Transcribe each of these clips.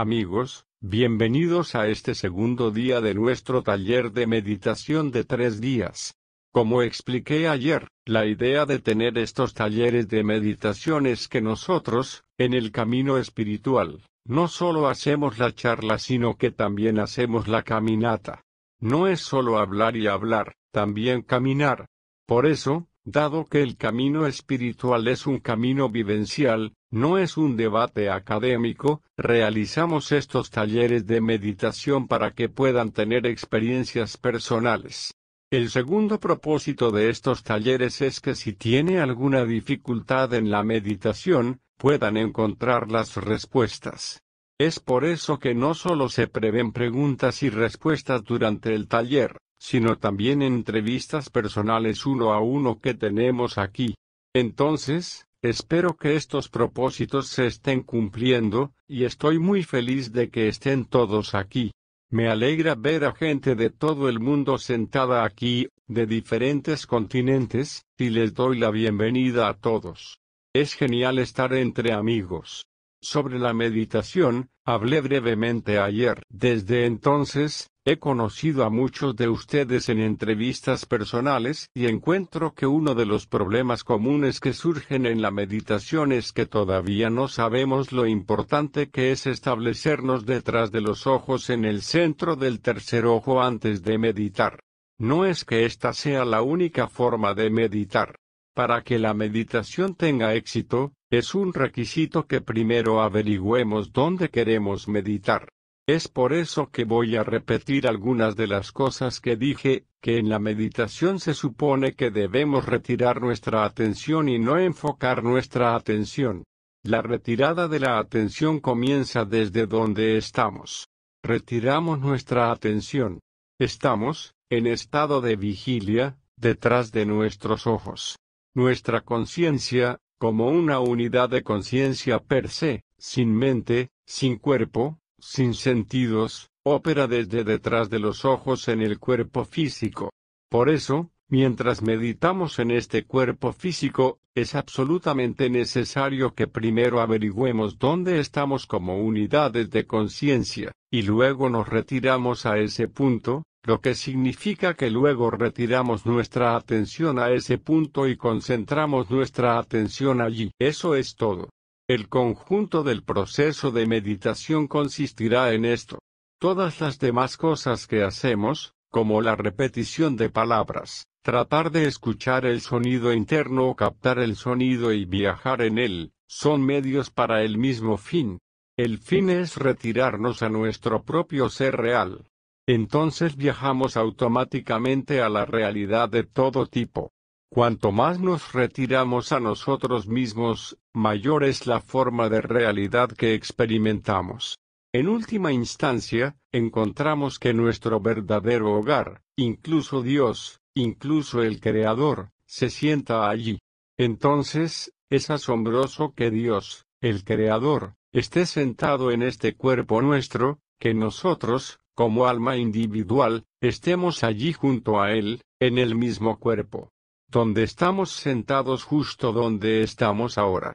Amigos, bienvenidos a este segundo día de nuestro taller de meditación de tres días. Como expliqué ayer, la idea de tener estos talleres de meditación es que nosotros, en el camino espiritual, no solo hacemos la charla sino que también hacemos la caminata. No es solo hablar y hablar, también caminar. Por eso, dado que el camino espiritual es un camino vivencial, no es un debate académico, realizamos estos talleres de meditación para que puedan tener experiencias personales. El segundo propósito de estos talleres es que si tiene alguna dificultad en la meditación, puedan encontrar las respuestas. Es por eso que no solo se prevén preguntas y respuestas durante el taller, sino también entrevistas personales uno a uno que tenemos aquí. Entonces, Espero que estos propósitos se estén cumpliendo, y estoy muy feliz de que estén todos aquí. Me alegra ver a gente de todo el mundo sentada aquí, de diferentes continentes, y les doy la bienvenida a todos. Es genial estar entre amigos. Sobre la meditación, hablé brevemente ayer. Desde entonces, He conocido a muchos de ustedes en entrevistas personales y encuentro que uno de los problemas comunes que surgen en la meditación es que todavía no sabemos lo importante que es establecernos detrás de los ojos en el centro del tercer ojo antes de meditar. No es que esta sea la única forma de meditar. Para que la meditación tenga éxito, es un requisito que primero averigüemos dónde queremos meditar. Es por eso que voy a repetir algunas de las cosas que dije, que en la meditación se supone que debemos retirar nuestra atención y no enfocar nuestra atención. La retirada de la atención comienza desde donde estamos. Retiramos nuestra atención. Estamos, en estado de vigilia, detrás de nuestros ojos. Nuestra conciencia, como una unidad de conciencia per se, sin mente, sin cuerpo, sin sentidos, opera desde detrás de los ojos en el cuerpo físico. Por eso, mientras meditamos en este cuerpo físico, es absolutamente necesario que primero averigüemos dónde estamos como unidades de conciencia, y luego nos retiramos a ese punto, lo que significa que luego retiramos nuestra atención a ese punto y concentramos nuestra atención allí. Eso es todo. El conjunto del proceso de meditación consistirá en esto. Todas las demás cosas que hacemos, como la repetición de palabras, tratar de escuchar el sonido interno o captar el sonido y viajar en él, son medios para el mismo fin. El fin es retirarnos a nuestro propio ser real. Entonces viajamos automáticamente a la realidad de todo tipo. Cuanto más nos retiramos a nosotros mismos, mayor es la forma de realidad que experimentamos. En última instancia, encontramos que nuestro verdadero hogar, incluso Dios, incluso el Creador, se sienta allí. Entonces, es asombroso que Dios, el Creador, esté sentado en este cuerpo nuestro, que nosotros, como alma individual, estemos allí junto a Él, en el mismo cuerpo donde estamos sentados justo donde estamos ahora,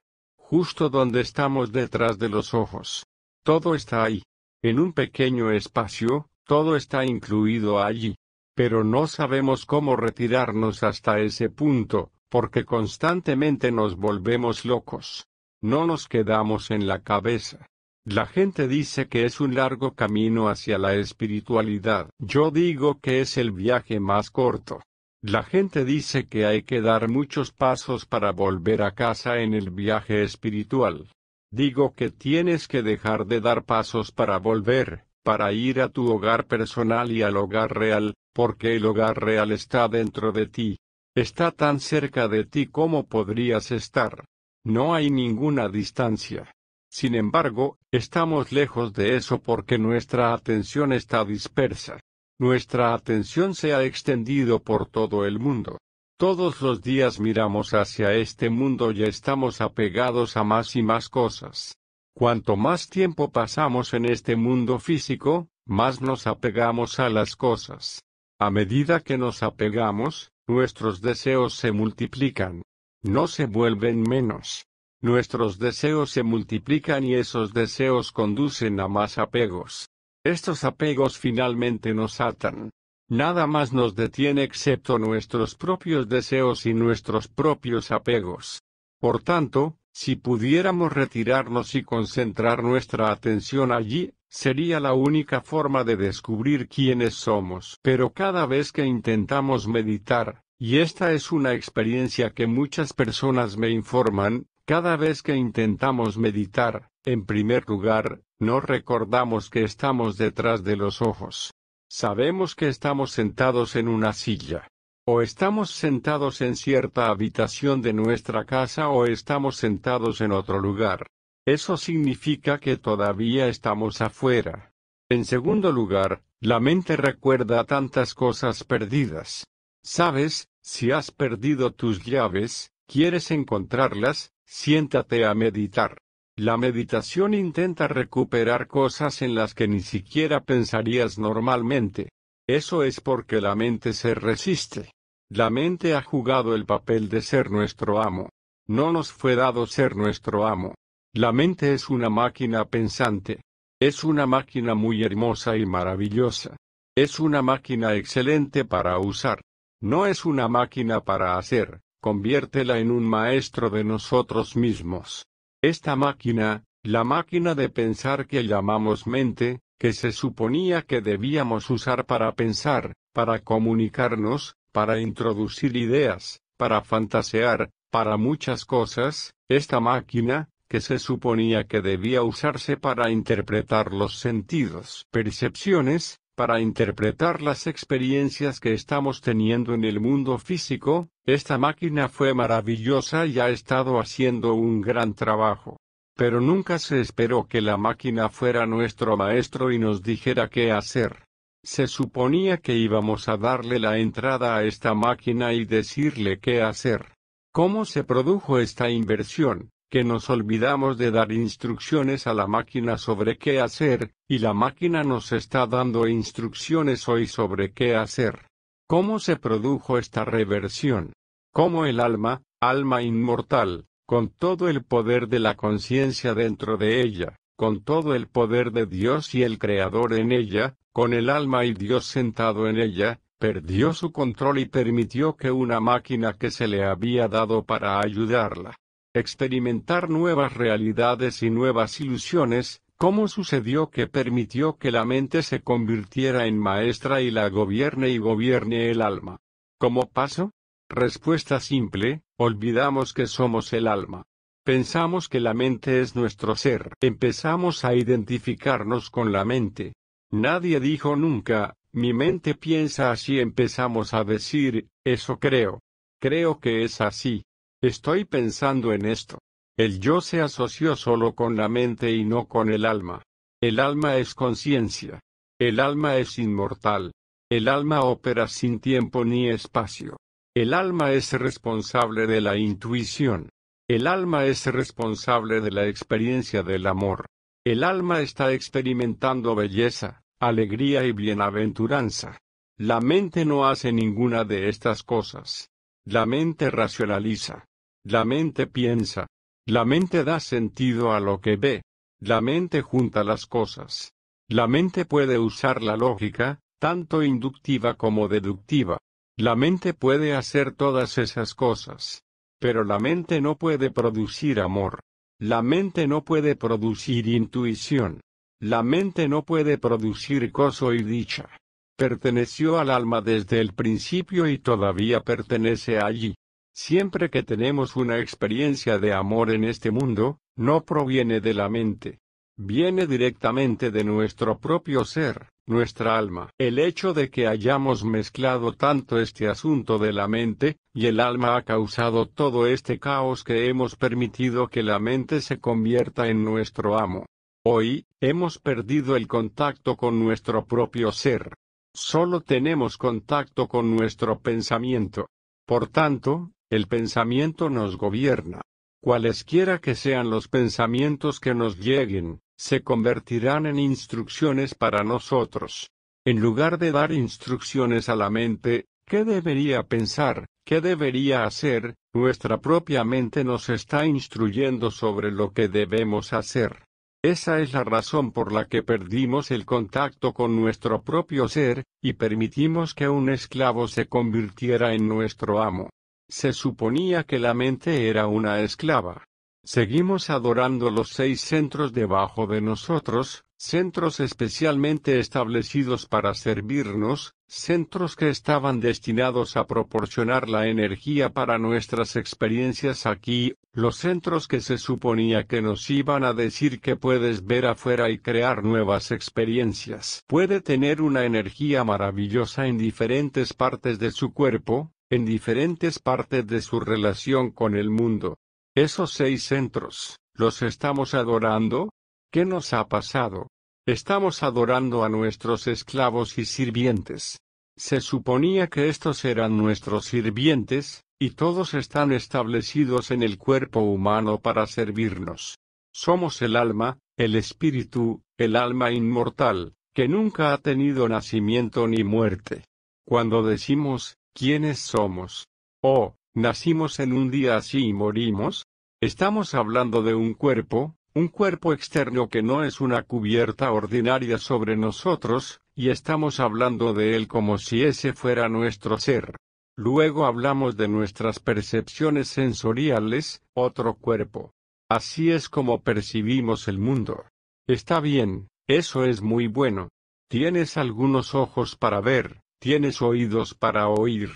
justo donde estamos detrás de los ojos. Todo está ahí. En un pequeño espacio, todo está incluido allí. Pero no sabemos cómo retirarnos hasta ese punto, porque constantemente nos volvemos locos. No nos quedamos en la cabeza. La gente dice que es un largo camino hacia la espiritualidad. Yo digo que es el viaje más corto. La gente dice que hay que dar muchos pasos para volver a casa en el viaje espiritual. Digo que tienes que dejar de dar pasos para volver, para ir a tu hogar personal y al hogar real, porque el hogar real está dentro de ti. Está tan cerca de ti como podrías estar. No hay ninguna distancia. Sin embargo, estamos lejos de eso porque nuestra atención está dispersa. Nuestra atención se ha extendido por todo el mundo. Todos los días miramos hacia este mundo y estamos apegados a más y más cosas. Cuanto más tiempo pasamos en este mundo físico, más nos apegamos a las cosas. A medida que nos apegamos, nuestros deseos se multiplican. No se vuelven menos. nuestros deseos se multiplican y esos deseos conducen a más apegos. Estos apegos finalmente nos atan. Nada más nos detiene excepto nuestros propios deseos y nuestros propios apegos. Por tanto, si pudiéramos retirarnos y concentrar nuestra atención allí, sería la única forma de descubrir quiénes somos. Pero cada vez que intentamos meditar, y esta es una experiencia que muchas personas me informan, cada vez que intentamos meditar, en primer lugar, no recordamos que estamos detrás de los ojos. Sabemos que estamos sentados en una silla. O estamos sentados en cierta habitación de nuestra casa o estamos sentados en otro lugar. Eso significa que todavía estamos afuera. En segundo lugar, la mente recuerda tantas cosas perdidas. Sabes, si has perdido tus llaves, quieres encontrarlas, siéntate a meditar. La meditación intenta recuperar cosas en las que ni siquiera pensarías normalmente. Eso es porque la mente se resiste. La mente ha jugado el papel de ser nuestro amo. No nos fue dado ser nuestro amo. La mente es una máquina pensante. Es una máquina muy hermosa y maravillosa. Es una máquina excelente para usar. No es una máquina para hacer, conviértela en un maestro de nosotros mismos. Esta máquina, la máquina de pensar que llamamos mente, que se suponía que debíamos usar para pensar, para comunicarnos, para introducir ideas, para fantasear, para muchas cosas, esta máquina, que se suponía que debía usarse para interpretar los sentidos, percepciones, para interpretar las experiencias que estamos teniendo en el mundo físico, esta máquina fue maravillosa y ha estado haciendo un gran trabajo. Pero nunca se esperó que la máquina fuera nuestro maestro y nos dijera qué hacer. Se suponía que íbamos a darle la entrada a esta máquina y decirle qué hacer. ¿Cómo se produjo esta inversión? Que nos olvidamos de dar instrucciones a la máquina sobre qué hacer, y la máquina nos está dando instrucciones hoy sobre qué hacer. ¿Cómo se produjo esta reversión? ¿Cómo el alma, alma inmortal, con todo el poder de la conciencia dentro de ella, con todo el poder de Dios y el Creador en ella, con el alma y Dios sentado en ella, perdió su control y permitió que una máquina que se le había dado para ayudarla, experimentar nuevas realidades y nuevas ilusiones, ¿cómo sucedió que permitió que la mente se convirtiera en maestra y la gobierne y gobierne el alma? ¿Cómo pasó? Respuesta simple, olvidamos que somos el alma. Pensamos que la mente es nuestro ser. Empezamos a identificarnos con la mente. Nadie dijo nunca, mi mente piensa así. Empezamos a decir, eso creo. Creo que es así. Estoy pensando en esto. El yo se asoció solo con la mente y no con el alma. El alma es conciencia. El alma es inmortal. El alma opera sin tiempo ni espacio. El alma es responsable de la intuición. El alma es responsable de la experiencia del amor. El alma está experimentando belleza, alegría y bienaventuranza. La mente no hace ninguna de estas cosas. La mente racionaliza. La mente piensa. La mente da sentido a lo que ve. La mente junta las cosas. La mente puede usar la lógica, tanto inductiva como deductiva. La mente puede hacer todas esas cosas. Pero la mente no puede producir amor. La mente no puede producir intuición. La mente no puede producir gozo y dicha. Perteneció al alma desde el principio y todavía pertenece allí. Siempre que tenemos una experiencia de amor en este mundo, no proviene de la mente. Viene directamente de nuestro propio ser, nuestra alma. El hecho de que hayamos mezclado tanto este asunto de la mente, y el alma ha causado todo este caos que hemos permitido que la mente se convierta en nuestro amo. Hoy, hemos perdido el contacto con nuestro propio ser. Solo tenemos contacto con nuestro pensamiento. Por tanto, el pensamiento nos gobierna. Cualesquiera que sean los pensamientos que nos lleguen, se convertirán en instrucciones para nosotros. En lugar de dar instrucciones a la mente, ¿Qué debería pensar? ¿Qué debería hacer? Nuestra propia mente nos está instruyendo sobre lo que debemos hacer. Esa es la razón por la que perdimos el contacto con nuestro propio ser, y permitimos que un esclavo se convirtiera en nuestro amo. Se suponía que la mente era una esclava. Seguimos adorando los seis centros debajo de nosotros, centros especialmente establecidos para servirnos, centros que estaban destinados a proporcionar la energía para nuestras experiencias aquí, los centros que se suponía que nos iban a decir que puedes ver afuera y crear nuevas experiencias. Puede tener una energía maravillosa en diferentes partes de su cuerpo, en diferentes partes de su relación con el mundo. Esos seis centros, ¿los estamos adorando? ¿Qué nos ha pasado? Estamos adorando a nuestros esclavos y sirvientes. Se suponía que estos eran nuestros sirvientes, y todos están establecidos en el cuerpo humano para servirnos. Somos el alma, el espíritu, el alma inmortal, que nunca ha tenido nacimiento ni muerte. Cuando decimos, ¿quiénes somos? Oh, nacimos en un día así y morimos, estamos hablando de un cuerpo, un cuerpo externo que no es una cubierta ordinaria sobre nosotros, y estamos hablando de él como si ese fuera nuestro ser. Luego hablamos de nuestras percepciones sensoriales, otro cuerpo. Así es como percibimos el mundo. Está bien, eso es muy bueno. Tienes algunos ojos para ver, tienes oídos para oír.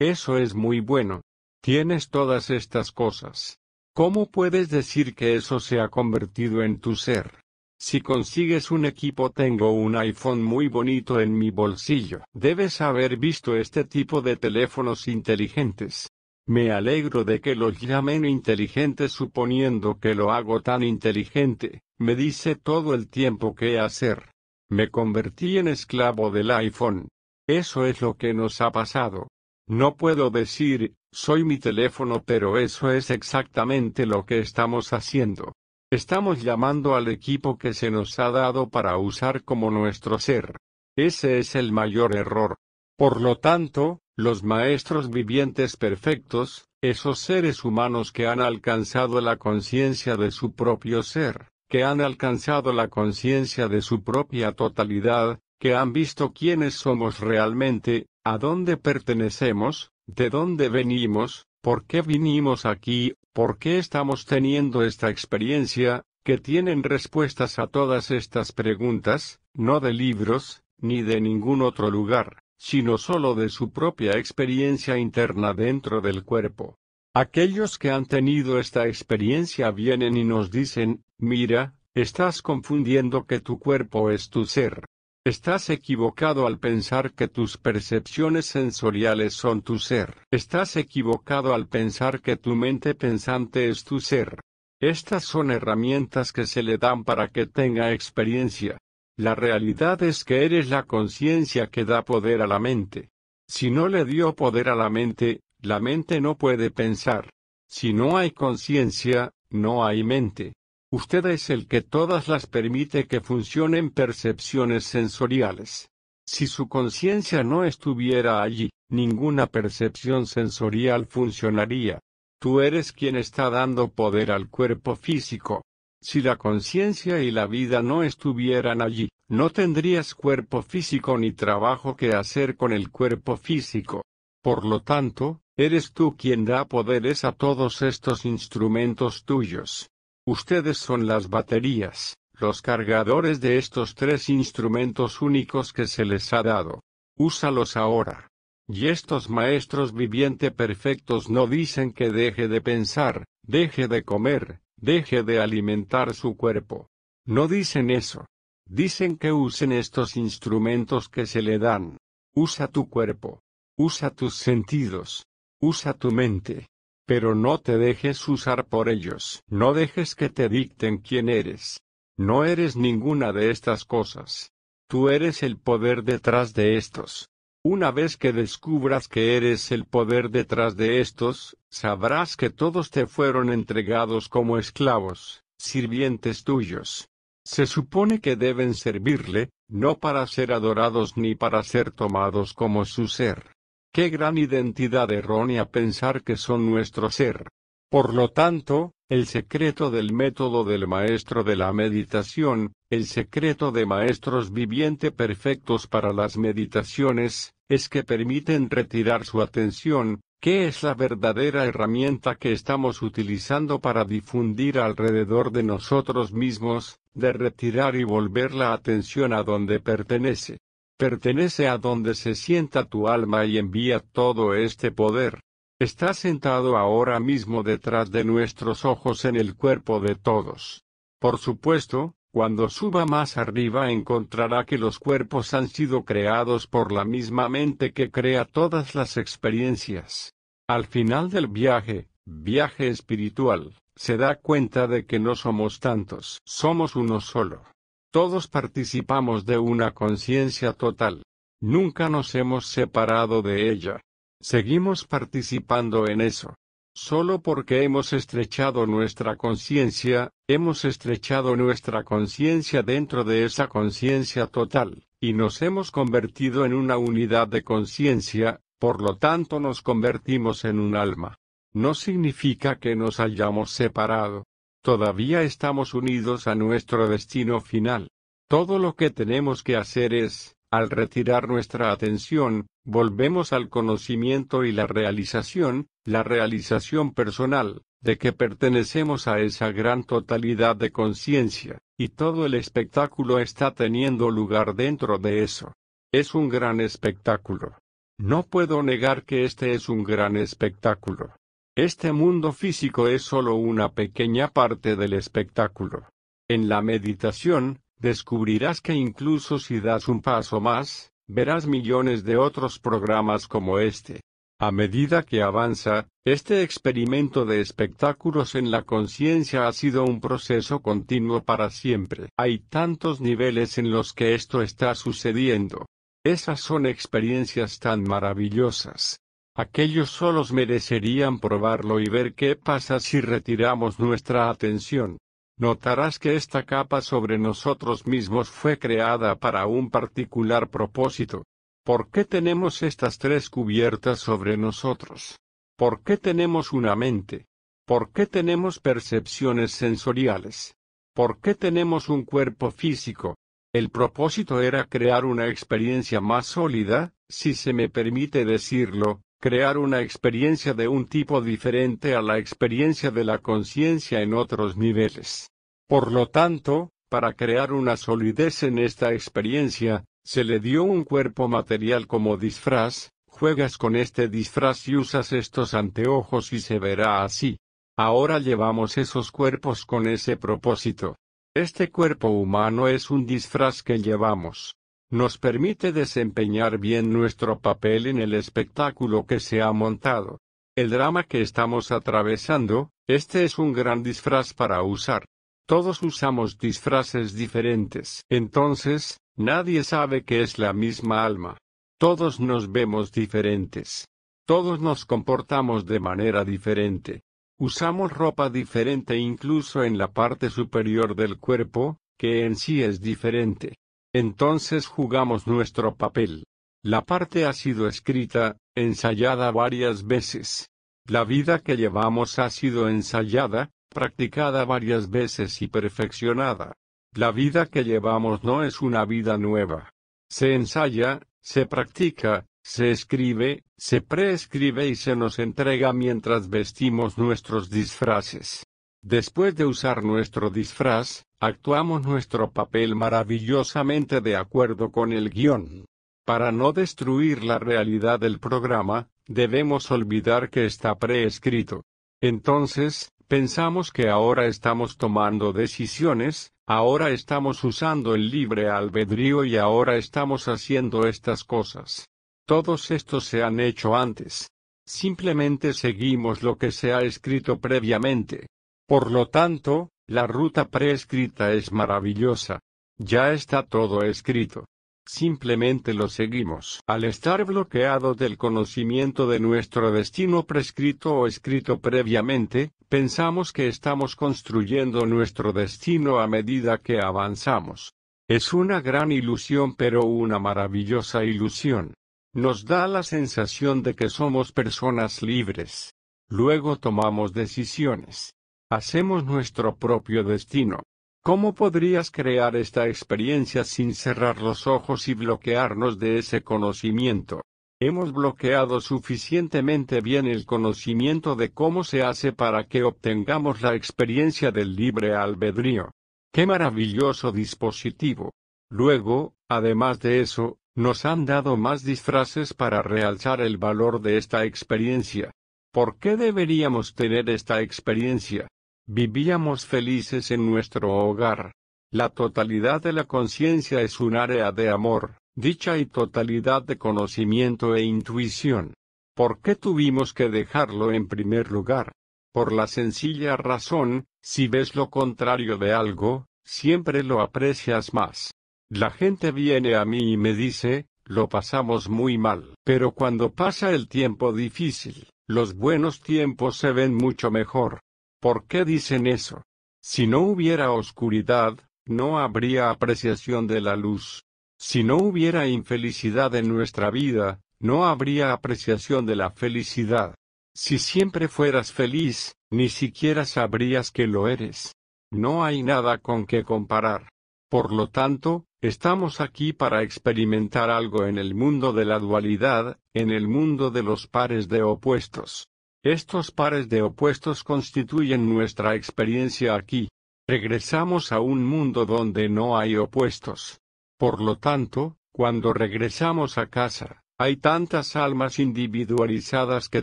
Eso es muy bueno. Tienes todas estas cosas. ¿Cómo puedes decir que eso se ha convertido en tu ser? Si consigues un equipo tengo un iPhone muy bonito en mi bolsillo. Debes haber visto este tipo de teléfonos inteligentes. Me alegro de que los llamen inteligentes suponiendo que lo hago tan inteligente. Me dice todo el tiempo qué hacer. Me convertí en esclavo del iPhone. Eso es lo que nos ha pasado. No puedo decir, soy mi teléfono, pero eso es exactamente lo que estamos haciendo. Estamos llamando al equipo que se nos ha dado para usar como nuestro ser. Ese es el mayor error. Por lo tanto, los maestros vivientes perfectos, esos seres humanos que han alcanzado la conciencia de su propio ser, que han alcanzado la conciencia de su propia totalidad, que han visto quiénes somos realmente, a dónde pertenecemos, ¿De dónde venimos? ¿Por qué vinimos aquí? ¿Por qué estamos teniendo esta experiencia? Que tienen respuestas a todas estas preguntas, no de libros, ni de ningún otro lugar, sino solo de su propia experiencia interna dentro del cuerpo. Aquellos que han tenido esta experiencia vienen y nos dicen, mira, estás confundiendo que tu cuerpo es tu ser. Estás equivocado al pensar que tus percepciones sensoriales son tu ser. Estás equivocado al pensar que tu mente pensante es tu ser. Estas son herramientas que se le dan para que tenga experiencia. La realidad es que eres la conciencia que da poder a la mente. Si no le dio poder a la mente, la mente no puede pensar. Si no hay conciencia, no hay mente. Usted es el que todas las permite que funcionen percepciones sensoriales. Si su conciencia no estuviera allí, ninguna percepción sensorial funcionaría. Tú eres quien está dando poder al cuerpo físico. Si la conciencia y la vida no estuvieran allí, no tendrías cuerpo físico ni trabajo que hacer con el cuerpo físico. Por lo tanto, eres tú quien da poderes a todos estos instrumentos tuyos. Ustedes son las baterías, los cargadores de estos tres instrumentos únicos que se les ha dado. Úsalos ahora. Y estos maestros viviente perfectos no dicen que deje de pensar, deje de comer, deje de alimentar su cuerpo. No dicen eso. Dicen que usen estos instrumentos que se le dan. Usa tu cuerpo. Usa tus sentidos. Usa tu mente. Pero no te dejes usar por ellos. No dejes que te dicten quién eres. No eres ninguna de estas cosas. Tú eres el poder detrás de estos. Una vez que descubras que eres el poder detrás de estos, sabrás que todos te fueron entregados como esclavos, sirvientes tuyos. Se supone que deben servirle, no para ser adorados ni para ser tomados como su ser. Qué gran identidad errónea pensar que son nuestro ser. Por lo tanto, el secreto del método del maestro de la meditación, el secreto de maestros viviente perfectos para las meditaciones, es que permiten retirar su atención, que es la verdadera herramienta que estamos utilizando para difundir alrededor de nosotros mismos, de retirar y volver la atención a donde pertenece. Pertenece a donde se sienta tu alma y envía todo este poder. Está sentado ahora mismo detrás de nuestros ojos en el cuerpo de todos. Por supuesto, cuando suba más arriba encontrará que los cuerpos han sido creados por la misma mente que crea todas las experiencias. Al final del viaje, viaje espiritual, se da cuenta de que no somos tantos, somos uno solo. Todos participamos de una conciencia total. Nunca nos hemos separado de ella. Seguimos participando en eso. Solo porque hemos estrechado nuestra conciencia, hemos estrechado nuestra conciencia dentro de esa conciencia total, y nos hemos convertido en una unidad de conciencia, por lo tanto nos convertimos en un alma. No significa que nos hayamos separado. Todavía estamos unidos a nuestro destino final. Todo lo que tenemos que hacer es, al retirar nuestra atención, volvemos al conocimiento y la realización, la realización personal, de que pertenecemos a esa gran totalidad de conciencia, y todo el espectáculo está teniendo lugar dentro de eso. Es un gran espectáculo. No puedo negar que este es un gran espectáculo. Este mundo físico es solo una pequeña parte del espectáculo. En la meditación, descubrirás que incluso si das un paso más, verás millones de otros programas como este. A medida que avanza, este experimento de espectáculos en la conciencia ha sido un proceso continuo para siempre. Hay tantos niveles en los que esto está sucediendo. Esas son experiencias tan maravillosas. Aquellos solos merecerían probarlo y ver qué pasa si retiramos nuestra atención. Notarás que esta capa sobre nosotros mismos fue creada para un particular propósito. ¿Por qué tenemos estas tres cubiertas sobre nosotros? ¿Por qué tenemos una mente? ¿Por qué tenemos percepciones sensoriales? ¿Por qué tenemos un cuerpo físico? El propósito era crear una experiencia más sólida, si se me permite decirlo, crear una experiencia de un tipo diferente a la experiencia de la conciencia en otros niveles. Por lo tanto, para crear una solidez en esta experiencia, se le dio un cuerpo material como disfraz, juegas con este disfraz y usas estos anteojos y se verá así. Ahora llevamos esos cuerpos con ese propósito. Este cuerpo humano es un disfraz que llevamos. Nos permite desempeñar bien nuestro papel en el espectáculo que se ha montado. El drama que estamos atravesando, este es un gran disfraz para usar. Todos usamos disfraces diferentes. Entonces, nadie sabe que es la misma alma. Todos nos vemos diferentes. Todos nos comportamos de manera diferente. Usamos ropa diferente incluso en la parte superior del cuerpo, que en sí es diferente. Entonces jugamos nuestro papel. La parte ha sido escrita, ensayada varias veces. La vida que llevamos ha sido ensayada, practicada varias veces y perfeccionada. La vida que llevamos no es una vida nueva. Se ensaya, se practica, se escribe, se preescribe y se nos entrega mientras vestimos nuestros disfraces. Después de usar nuestro disfraz, actuamos nuestro papel maravillosamente de acuerdo con el guion. Para no destruir la realidad del programa, debemos olvidar que está preescrito. Entonces, pensamos que ahora estamos tomando decisiones, ahora estamos usando el libre albedrío y ahora estamos haciendo estas cosas. Todos estos se han hecho antes. Simplemente seguimos lo que se ha escrito previamente. Por lo tanto, la ruta preescrita es maravillosa. Ya está todo escrito. Simplemente lo seguimos. Al estar bloqueado del conocimiento de nuestro destino prescrito o escrito previamente, pensamos que estamos construyendo nuestro destino a medida que avanzamos. Es una gran ilusión pero una maravillosa ilusión. Nos da la sensación de que somos personas libres. Luego tomamos decisiones. Hacemos nuestro propio destino. ¿Cómo podrías crear esta experiencia sin cerrar los ojos y bloquearnos de ese conocimiento? Hemos bloqueado suficientemente bien el conocimiento de cómo se hace para que obtengamos la experiencia del libre albedrío. ¡Qué maravilloso dispositivo! Luego, además de eso, nos han dado más disfraces para realzar el valor de esta experiencia. ¿Por qué deberíamos tener esta experiencia? Vivíamos felices en nuestro hogar. La totalidad de la conciencia es un área de amor, dicha y totalidad de conocimiento e intuición. ¿Por qué tuvimos que dejarlo en primer lugar? Por la sencilla razón, si ves lo contrario de algo, siempre lo aprecias más. La gente viene a mí y me dice, lo pasamos muy mal. Pero cuando pasa el tiempo difícil, los buenos tiempos se ven mucho mejor. ¿Por qué dicen eso? Si no hubiera oscuridad, no habría apreciación de la luz. Si no hubiera infelicidad en nuestra vida, no habría apreciación de la felicidad. Si siempre fueras feliz, ni siquiera sabrías que lo eres. No hay nada con que comparar. Por lo tanto, estamos aquí para experimentar algo en el mundo de la dualidad, en el mundo de los pares de opuestos. Estos pares de opuestos constituyen nuestra experiencia aquí. Regresamos a un mundo donde no hay opuestos. Por lo tanto, cuando regresamos a casa, hay tantas almas individualizadas que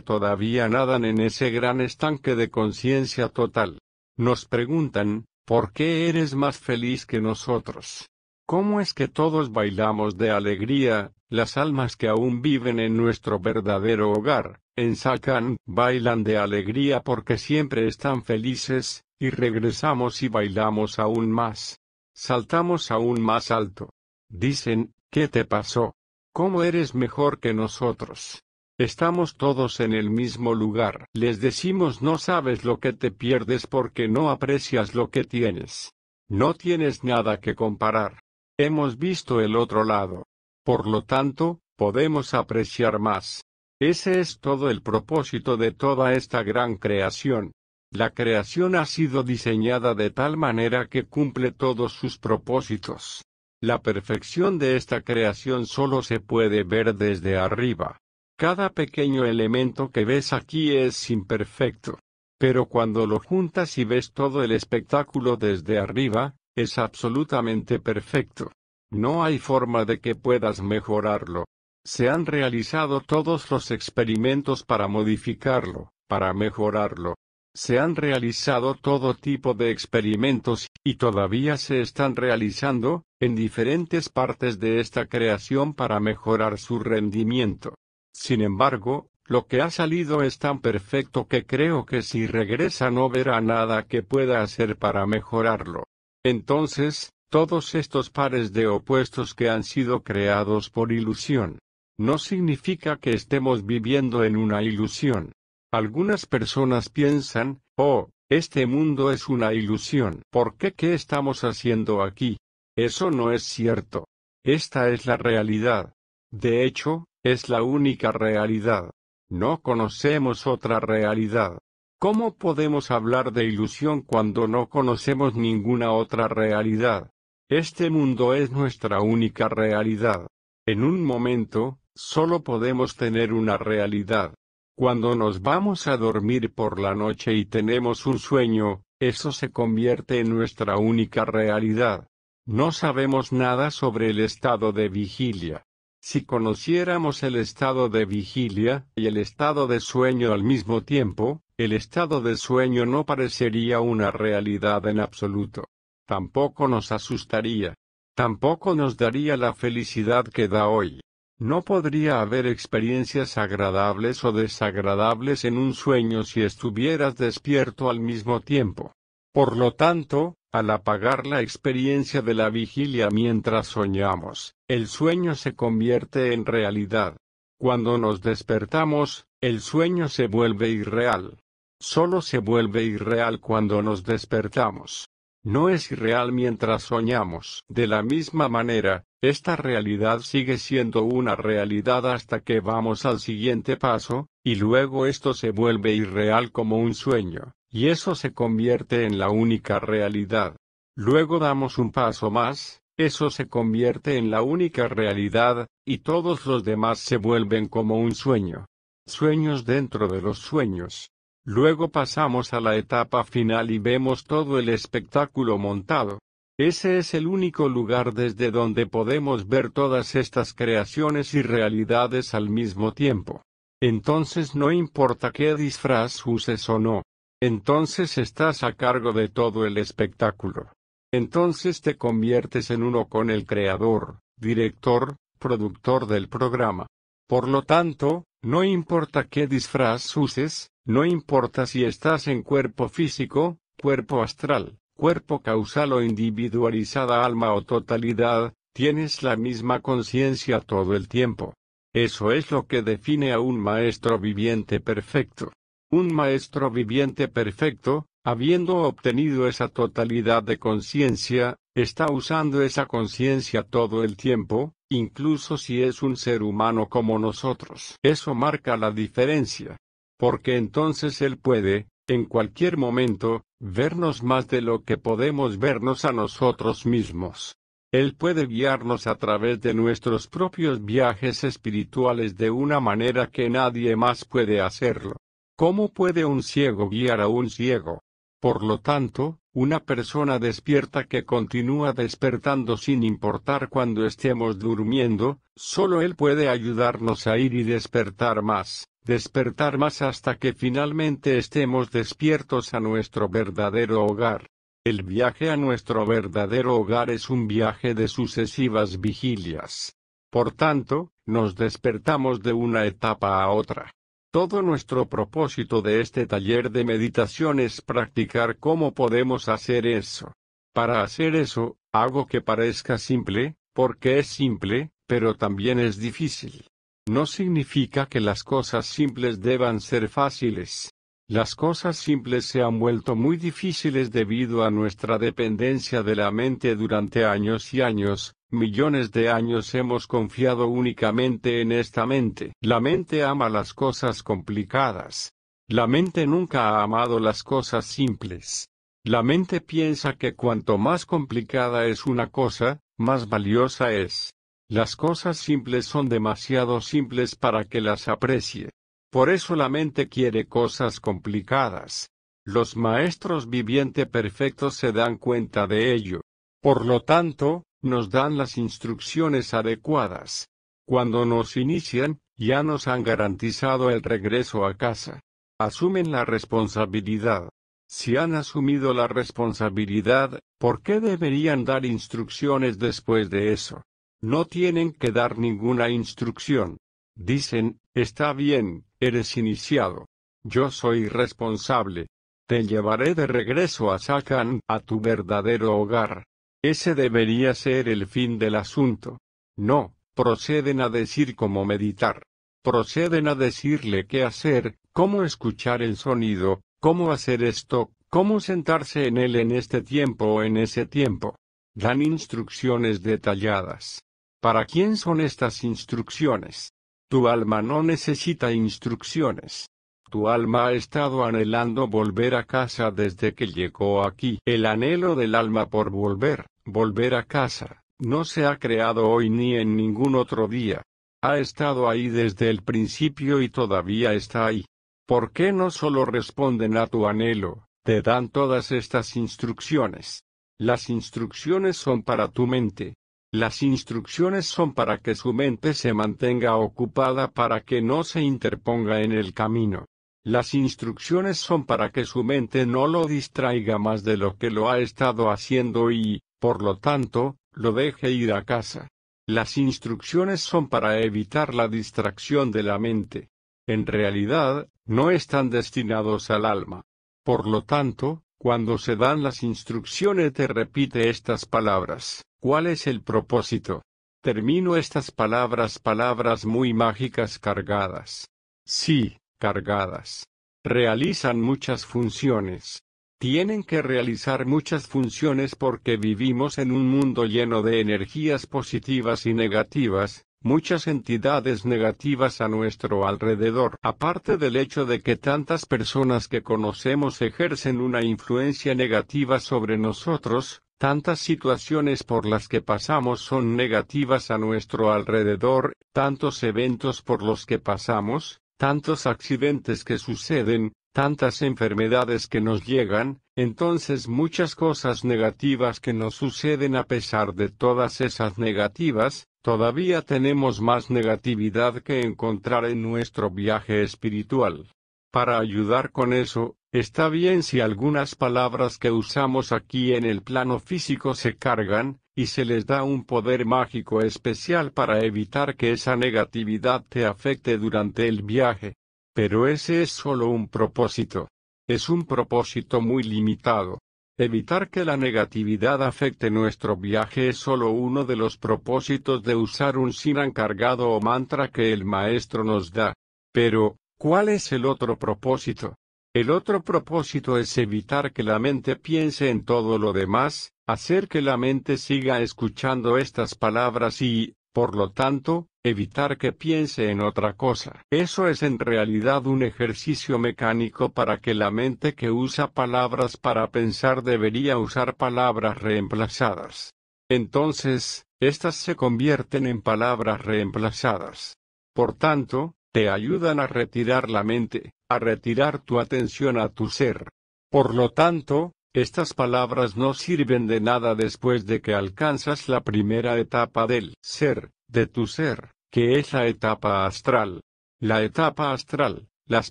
todavía nadan en ese gran estanque de conciencia total. Nos preguntan, ¿Por qué eres más feliz que nosotros? ¿Cómo es que todos bailamos de alegría, las almas que aún viven en nuestro verdadero hogar, en Sakan, bailan de alegría porque siempre están felices, y regresamos y bailamos aún más. Saltamos aún más alto. Dicen, ¿qué te pasó? ¿Cómo eres mejor que nosotros? Estamos todos en el mismo lugar. Les decimos no sabes lo que te pierdes porque no aprecias lo que tienes. No tienes nada que comparar. Hemos visto el otro lado. Por lo tanto, podemos apreciar más. Ese es todo el propósito de toda esta gran creación. La creación ha sido diseñada de tal manera que cumple todos sus propósitos. La perfección de esta creación solo se puede ver desde arriba. Cada pequeño elemento que ves aquí es imperfecto. Pero cuando lo juntas y ves todo el espectáculo desde arriba, es absolutamente perfecto. No hay forma de que puedas mejorarlo. Se han realizado todos los experimentos para modificarlo, para mejorarlo. Se han realizado todo tipo de experimentos, y todavía se están realizando, en diferentes partes de esta creación para mejorar su rendimiento. Sin embargo, lo que ha salido es tan perfecto que creo que si regresa no verá nada que pueda hacer para mejorarlo. Entonces, todos estos pares de opuestos que han sido creados por ilusión, no significa que estemos viviendo en una ilusión. Algunas personas piensan, oh, este mundo es una ilusión. ¿Por qué qué estamos haciendo aquí? Eso no es cierto. Esta es la realidad. De hecho, es la única realidad. No conocemos otra realidad. ¿Cómo podemos hablar de ilusión cuando no conocemos ninguna otra realidad? Este mundo es nuestra única realidad. En un momento, solo podemos tener una realidad. Cuando nos vamos a dormir por la noche y tenemos un sueño, eso se convierte en nuestra única realidad. No sabemos nada sobre el estado de vigilia. Si conociéramos el estado de vigilia y el estado de sueño al mismo tiempo, el estado de sueño no parecería una realidad en absoluto. Tampoco nos asustaría. Tampoco nos daría la felicidad que da hoy. No podría haber experiencias agradables o desagradables en un sueño si estuvieras despierto al mismo tiempo. Por lo tanto, al apagar la experiencia de la vigilia mientras soñamos, el sueño se convierte en realidad. Cuando nos despertamos, el sueño se vuelve irreal. Solo se vuelve irreal cuando nos despertamos. No es real mientras soñamos. De la misma manera, esta realidad sigue siendo una realidad hasta que vamos al siguiente paso, y luego esto se vuelve irreal como un sueño, y eso se convierte en la única realidad. Luego damos un paso más, eso se convierte en la única realidad, y todos los demás se vuelven como un sueño. Sueños dentro de los sueños. Luego pasamos a la etapa final y vemos todo el espectáculo montado. Ese es el único lugar desde donde podemos ver todas estas creaciones y realidades al mismo tiempo. Entonces no importa qué disfraz uses o no. Entonces estás a cargo de todo el espectáculo. Entonces te conviertes en uno con el creador, director, productor del programa. Por lo tanto, no importa qué disfraz uses, no importa si estás en cuerpo físico, cuerpo astral, cuerpo causal o individualizada alma o totalidad, tienes la misma conciencia todo el tiempo. Eso es lo que define a un maestro viviente perfecto. Un maestro viviente perfecto, habiendo obtenido esa totalidad de conciencia, está usando esa conciencia todo el tiempo, incluso si es un ser humano como nosotros. Eso marca la diferencia. Porque entonces Él puede, en cualquier momento, vernos más de lo que podemos vernos a nosotros mismos. Él puede guiarnos a través de nuestros propios viajes espirituales de una manera que nadie más puede hacerlo. ¿Cómo puede un ciego guiar a un ciego? Por lo tanto, una persona despierta que continúa despertando sin importar cuando estemos durmiendo, solo Él puede ayudarnos a ir y despertar más, despertar más hasta que finalmente estemos despiertos a nuestro verdadero hogar. El viaje a nuestro verdadero hogar es un viaje de sucesivas vigilias. Por tanto, nos despertamos de una etapa a otra. Todo nuestro propósito de este taller de meditación es practicar cómo podemos hacer eso. Para hacer eso, hago que parezca simple, porque es simple, pero también es difícil. No significa que las cosas simples deban ser fáciles. Las cosas simples se han vuelto muy difíciles debido a nuestra dependencia de la mente durante años y años, millones de años hemos confiado únicamente en esta mente. La mente ama las cosas complicadas. La mente nunca ha amado las cosas simples. La mente piensa que cuanto más complicada es una cosa, más valiosa es. Las cosas simples son demasiado simples para que las aprecie. Por eso la mente quiere cosas complicadas. Los maestros viviente perfectos se dan cuenta de ello. Por lo tanto, nos dan las instrucciones adecuadas. Cuando nos inician, ya nos han garantizado el regreso a casa. Asumen la responsabilidad. Si han asumido la responsabilidad, ¿por qué deberían dar instrucciones después de eso? No tienen que dar ninguna instrucción. Dicen, está bien, eres iniciado. Yo soy responsable. Te llevaré de regreso a Sakan, a tu verdadero hogar. Ese debería ser el fin del asunto. No, proceden a decir cómo meditar. Proceden a decirle qué hacer, cómo escuchar el sonido, cómo hacer esto, cómo sentarse en él en este tiempo o en ese tiempo. Dan instrucciones detalladas. ¿Para quién son estas instrucciones? Tu alma no necesita instrucciones. Tu alma ha estado anhelando volver a casa desde que llegó aquí. El anhelo del alma por volver, volver a casa, no se ha creado hoy ni en ningún otro día. Ha estado ahí desde el principio y todavía está ahí. ¿Por qué no solo responden a tu anhelo, te dan todas estas instrucciones? Las instrucciones son para tu mente, las instrucciones son para que su mente se mantenga ocupada para que no se interponga en el camino. Las instrucciones son para que su mente no lo distraiga más de lo que lo ha estado haciendo y, por lo tanto, lo deje ir a casa. Las instrucciones son para evitar la distracción de la mente. En realidad, no están destinados al alma. Por lo tanto, cuando se dan las instrucciones te repite estas palabras. ¿Cuál es el propósito? Termino estas palabras, palabras muy mágicas cargadas. Sí, cargadas. Realizan muchas funciones. tienen que realizar muchas funciones porque vivimos en un mundo lleno de energías positivas y negativas, muchas entidades negativas a nuestro alrededor. Aparte del hecho de que tantas personas que conocemos ejercen una influencia negativa sobre nosotros, tantas situaciones por las que pasamos son negativas a nuestro alrededor, tantos eventos por los que pasamos, tantos accidentes que suceden, tantas enfermedades que nos llegan, entonces muchas cosas negativas que nos suceden a pesar de todas esas negativas, todavía tenemos más negatividad que encontrar en nuestro viaje espiritual. Para ayudar con eso, está bien si algunas palabras que usamos aquí en el plano físico se cargan, y se les da un poder mágico especial para evitar que esa negatividad te afecte durante el viaje. Pero ese es solo un propósito. Es un propósito muy limitado. Evitar que la negatividad afecte nuestro viaje es solo uno de los propósitos de usar un sinan cargado o mantra que el maestro nos da. Pero, ¿cuál es el otro propósito? El otro propósito es evitar que la mente piense en todo lo demás, hacer que la mente siga escuchando estas palabras y, por lo tanto, evitar que piense en otra cosa. Eso es en realidad un ejercicio mecánico para que la mente que usa palabras para pensar debería usar palabras reemplazadas. Entonces, estas se convierten en palabras reemplazadas. Por tanto, te ayudan a retirar la mente, a retirar tu atención a tu ser. Por lo tanto, estas palabras no sirven de nada después de que alcanzas la primera etapa del ser, de tu ser, que es la etapa astral. La etapa astral, las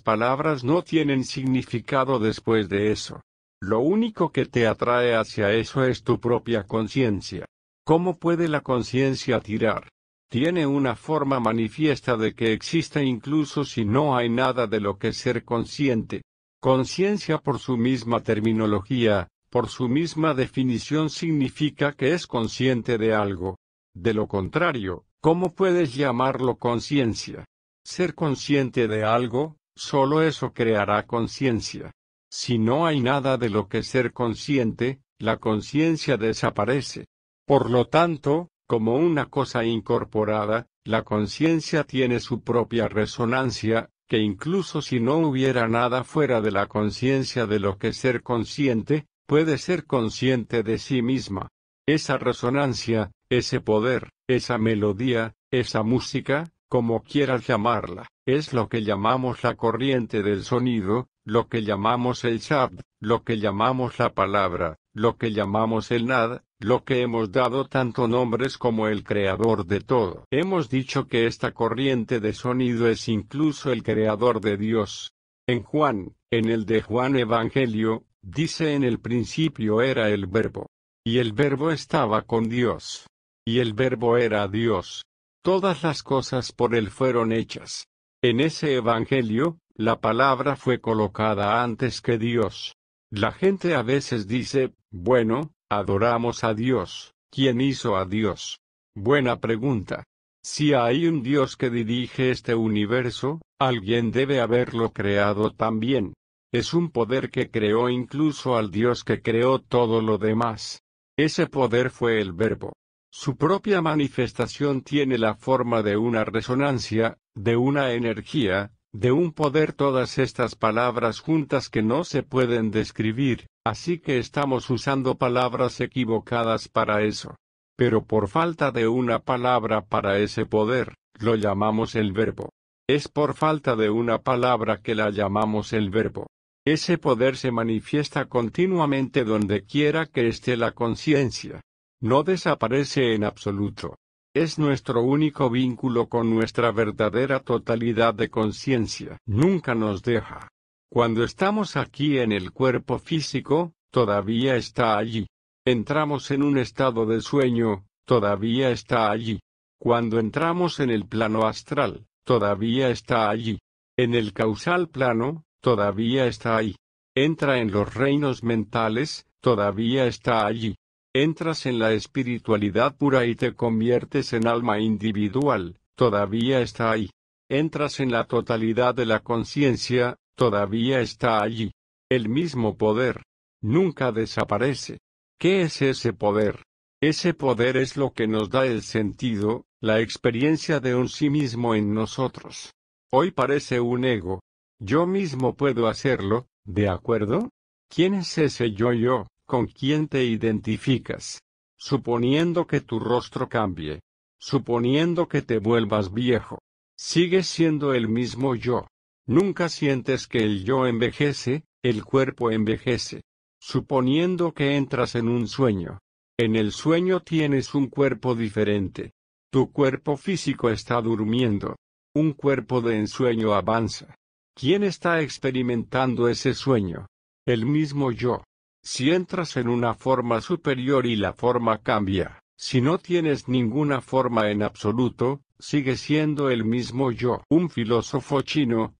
palabras no tienen significado después de eso. Lo único que te atrae hacia eso es tu propia conciencia. ¿Cómo puede la conciencia tirar? Tiene una forma manifiesta de que exista incluso si no hay nada de lo que ser consciente, Conciencia por su misma terminología, por su misma definición significa que es consciente de algo. De lo contrario, ¿cómo puedes llamarlo conciencia? Ser consciente de algo, solo eso creará conciencia. Si no hay nada de lo que ser consciente, la conciencia desaparece. Por lo tanto, como una cosa incorporada, la conciencia tiene su propia resonancia, que incluso si no hubiera nada fuera de la conciencia de lo que ser consciente, puede ser consciente de sí misma. Esa resonancia, ese poder, esa melodía, esa música, como quieras llamarla, es lo que llamamos la corriente del sonido, lo que llamamos el shabd, lo que llamamos la palabra, lo que llamamos el nad, lo que hemos dado tanto nombres como el creador de todo. Hemos dicho que esta corriente de sonido es incluso el creador de Dios. En Juan, en el de Juan Evangelio, dice en el principio era el verbo. Y el verbo estaba con Dios. Y el verbo era Dios. Todas las cosas por él fueron hechas. En ese Evangelio, la palabra fue colocada antes que Dios. La gente a veces dice, bueno, Adoramos a Dios. ¿Quién hizo a Dios? Buena pregunta. Si hay un Dios que dirige este universo, alguien debe haberlo creado también. Es un poder que creó incluso al Dios que creó todo lo demás. Ese poder fue el verbo. Su propia manifestación tiene la forma de una resonancia, de una energía, de un poder todas estas palabras juntas que no se pueden describir, así que estamos usando palabras equivocadas para eso. Pero por falta de una palabra para ese poder, lo llamamos el verbo. Es por falta de una palabra que la llamamos el verbo. Ese poder se manifiesta continuamente donde quiera que esté la conciencia. No desaparece en absoluto. Es nuestro único vínculo con nuestra verdadera totalidad de conciencia. Nunca nos deja. Cuando estamos aquí en el cuerpo físico, todavía está allí. Entramos en un estado de sueño, todavía está allí. Cuando entramos en el plano astral, todavía está allí. En el causal plano, todavía está ahí. Entra en los reinos mentales, todavía está allí. Entras en la espiritualidad pura y te conviertes en alma individual, todavía está ahí. Entras en la totalidad de la conciencia, todavía está allí. El mismo poder. nunca desaparece. ¿Qué es ese poder? Ese poder es lo que nos da el sentido, la experiencia de un sí mismo en nosotros. Hoy parece un ego. Yo mismo puedo hacerlo, ¿de acuerdo? ¿Quién es ese yo yo, con quién te identificas? Suponiendo que tu rostro cambie. Suponiendo que te vuelvas viejo. Sigues siendo el mismo yo. Nunca sientes que el yo envejece, el cuerpo envejece. Suponiendo que entras en un sueño. En el sueño tienes un cuerpo diferente. Tu cuerpo físico está durmiendo. Un cuerpo de ensueño avanza. ¿Quién está experimentando ese sueño? El mismo yo. Si entras en una forma superior y la forma cambia, si no tienes ninguna forma en absoluto, sigue siendo el mismo yo. Un filósofo chino,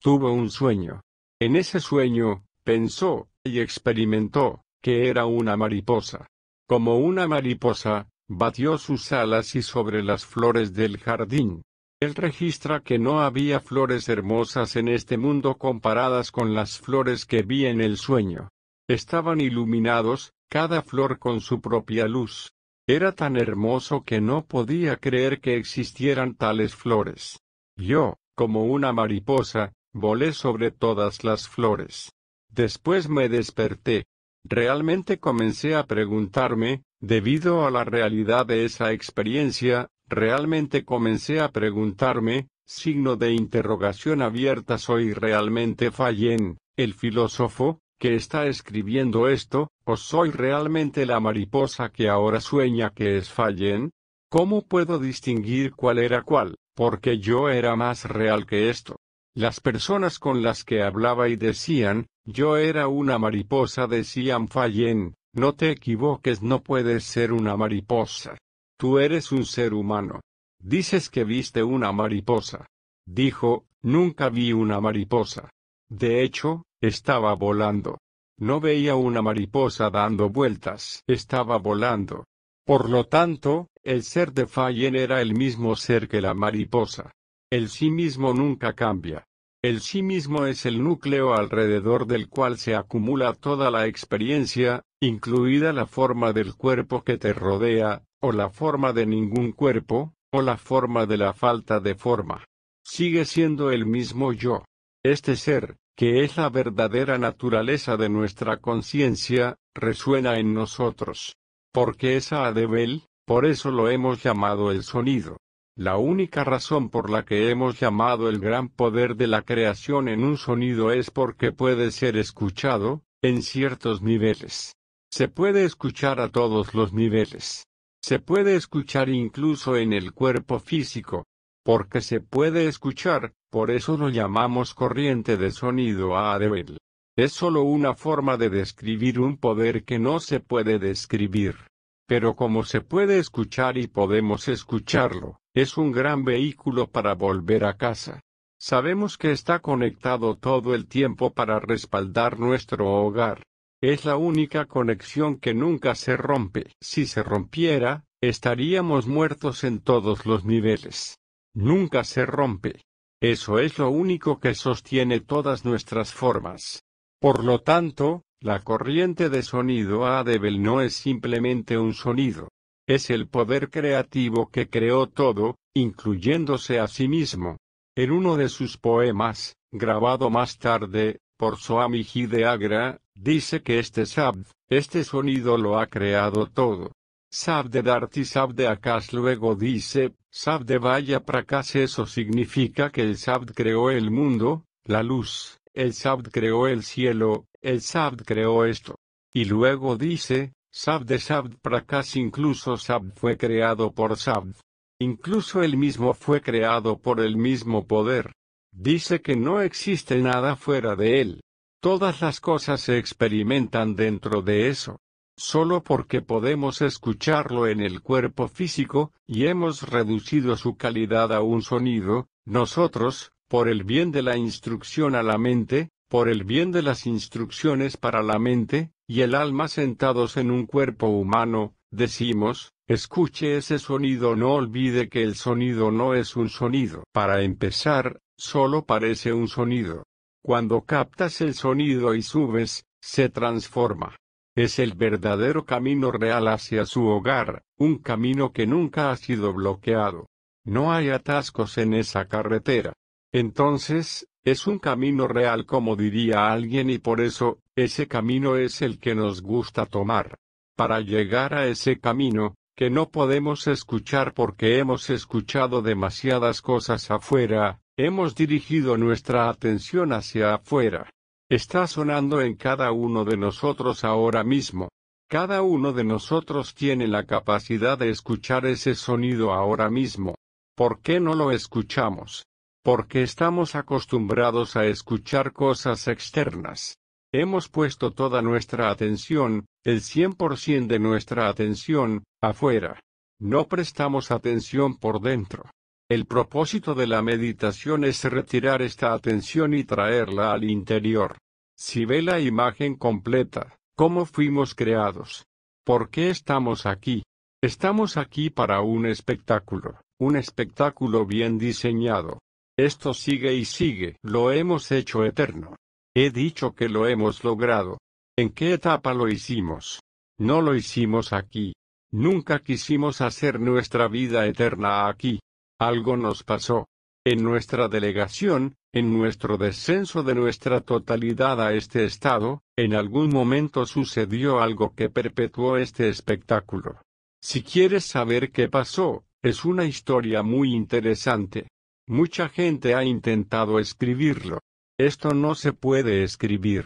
Tuvo un sueño. En ese sueño, pensó, y experimentó, que era una mariposa. Como una mariposa, batió sus alas y sobre las flores del jardín, él registra que no había flores hermosas en este mundo comparadas con las flores que vi en el sueño. Estaban iluminados, cada flor con su propia luz. Era tan hermoso que no podía creer que existieran tales flores. Yo, como una mariposa, volé sobre todas las flores. Después me desperté. Realmente comencé a preguntarme, debido a la realidad de esa experiencia, Realmente comencé a preguntarme, signo de interrogación abierta ¿soy realmente Fallen, el filósofo, que está escribiendo esto, o soy realmente la mariposa que ahora sueña que es Fallen? ¿Cómo puedo distinguir cuál era cuál? Porque yo era más real que esto. Las personas con las que hablaba y decían, yo era una mariposa decían Fallen, no te equivoques no puedes ser una mariposa. Tú eres un ser humano. Dices que viste una mariposa. Dijo, nunca vi una mariposa. De hecho, estaba volando. No veía una mariposa dando vueltas, estaba volando. Por lo tanto, el ser de Fallen era el mismo ser que la mariposa. El sí mismo nunca cambia. El sí mismo es el núcleo alrededor del cual se acumula toda la experiencia, incluida la forma del cuerpo que te rodea, o la forma de ningún cuerpo, o la forma de la falta de forma. Sigue siendo el mismo yo. Este ser, que es la verdadera naturaleza de nuestra conciencia, resuena en nosotros. Porque es Adebel, por eso lo hemos llamado el sonido. La única razón por la que hemos llamado el gran poder de la creación en un sonido es porque puede ser escuchado, en ciertos niveles. Se puede escuchar a todos los niveles. Se puede escuchar incluso en el cuerpo físico. Porque se puede escuchar, por eso lo llamamos corriente de sonido a Adebel. Es solo una forma de describir un poder que no se puede describir. Pero como se puede escuchar y podemos escucharlo, es un gran vehículo para volver a casa. Sabemos que está conectado todo el tiempo para respaldar nuestro hogar. Es la única conexión que nunca se rompe. Si se rompiera, estaríamos muertos en todos los niveles. Nunca se rompe. Eso es lo único que sostiene todas nuestras formas. Por lo tanto, la corriente de sonido Adebel no es simplemente un sonido. Es el poder creativo que creó todo, incluyéndose a sí mismo. En uno de sus poemas, grabado más tarde, por Swami Agra, dice que este Sabd, este sonido lo ha creado todo. Sabde Darti Sabde Akash luego dice, Sabde Vaya Prakash eso significa que el Sabd creó el mundo, la luz, el Sabd creó el cielo, el Sabd creó esto. Y luego dice, Sabde Sabd Prakash incluso Sabd fue creado por Sabd. Incluso él mismo fue creado por el mismo poder. Dice que no existe nada fuera de él. Todas las cosas se experimentan dentro de eso. Solo porque podemos escucharlo en el cuerpo físico, y hemos reducido su calidad a un sonido, nosotros, por el bien de la instrucción a la mente, por el bien de las instrucciones para la mente, y el alma sentados en un cuerpo humano, decimos, escuche ese sonido no olvide que el sonido no es un sonido. Para empezar, solo parece un sonido. Cuando captas el sonido y subes, se transforma. Es el verdadero camino real hacia su hogar, un camino que nunca ha sido bloqueado. No hay atascos en esa carretera. Entonces, es un camino real como diría alguien y por eso, ese camino es el que nos gusta tomar. Para llegar a ese camino, que no podemos escuchar porque hemos escuchado demasiadas cosas afuera, hemos dirigido nuestra atención hacia afuera. Está sonando en cada uno de nosotros ahora mismo. Cada uno de nosotros tiene la capacidad de escuchar ese sonido ahora mismo. ¿Por qué no lo escuchamos? Porque estamos acostumbrados a escuchar cosas externas. Hemos puesto toda nuestra atención, el 100% de nuestra atención, afuera. No prestamos atención por dentro. El propósito de la meditación es retirar esta atención y traerla al interior. Si ve la imagen completa, cómo fuimos creados. ¿Por qué estamos aquí? Estamos aquí para un espectáculo, un espectáculo bien diseñado. Esto sigue y sigue. Lo hemos hecho eterno. He dicho que lo hemos logrado. ¿En qué etapa lo hicimos? No lo hicimos aquí. Nunca quisimos hacer nuestra vida eterna aquí. Algo nos pasó. En nuestra delegación, en nuestro descenso de nuestra totalidad a este estado, en algún momento sucedió algo que perpetuó este espectáculo. Si quieres saber qué pasó, es una historia muy interesante. Mucha gente ha intentado escribirlo. Esto no se puede escribir.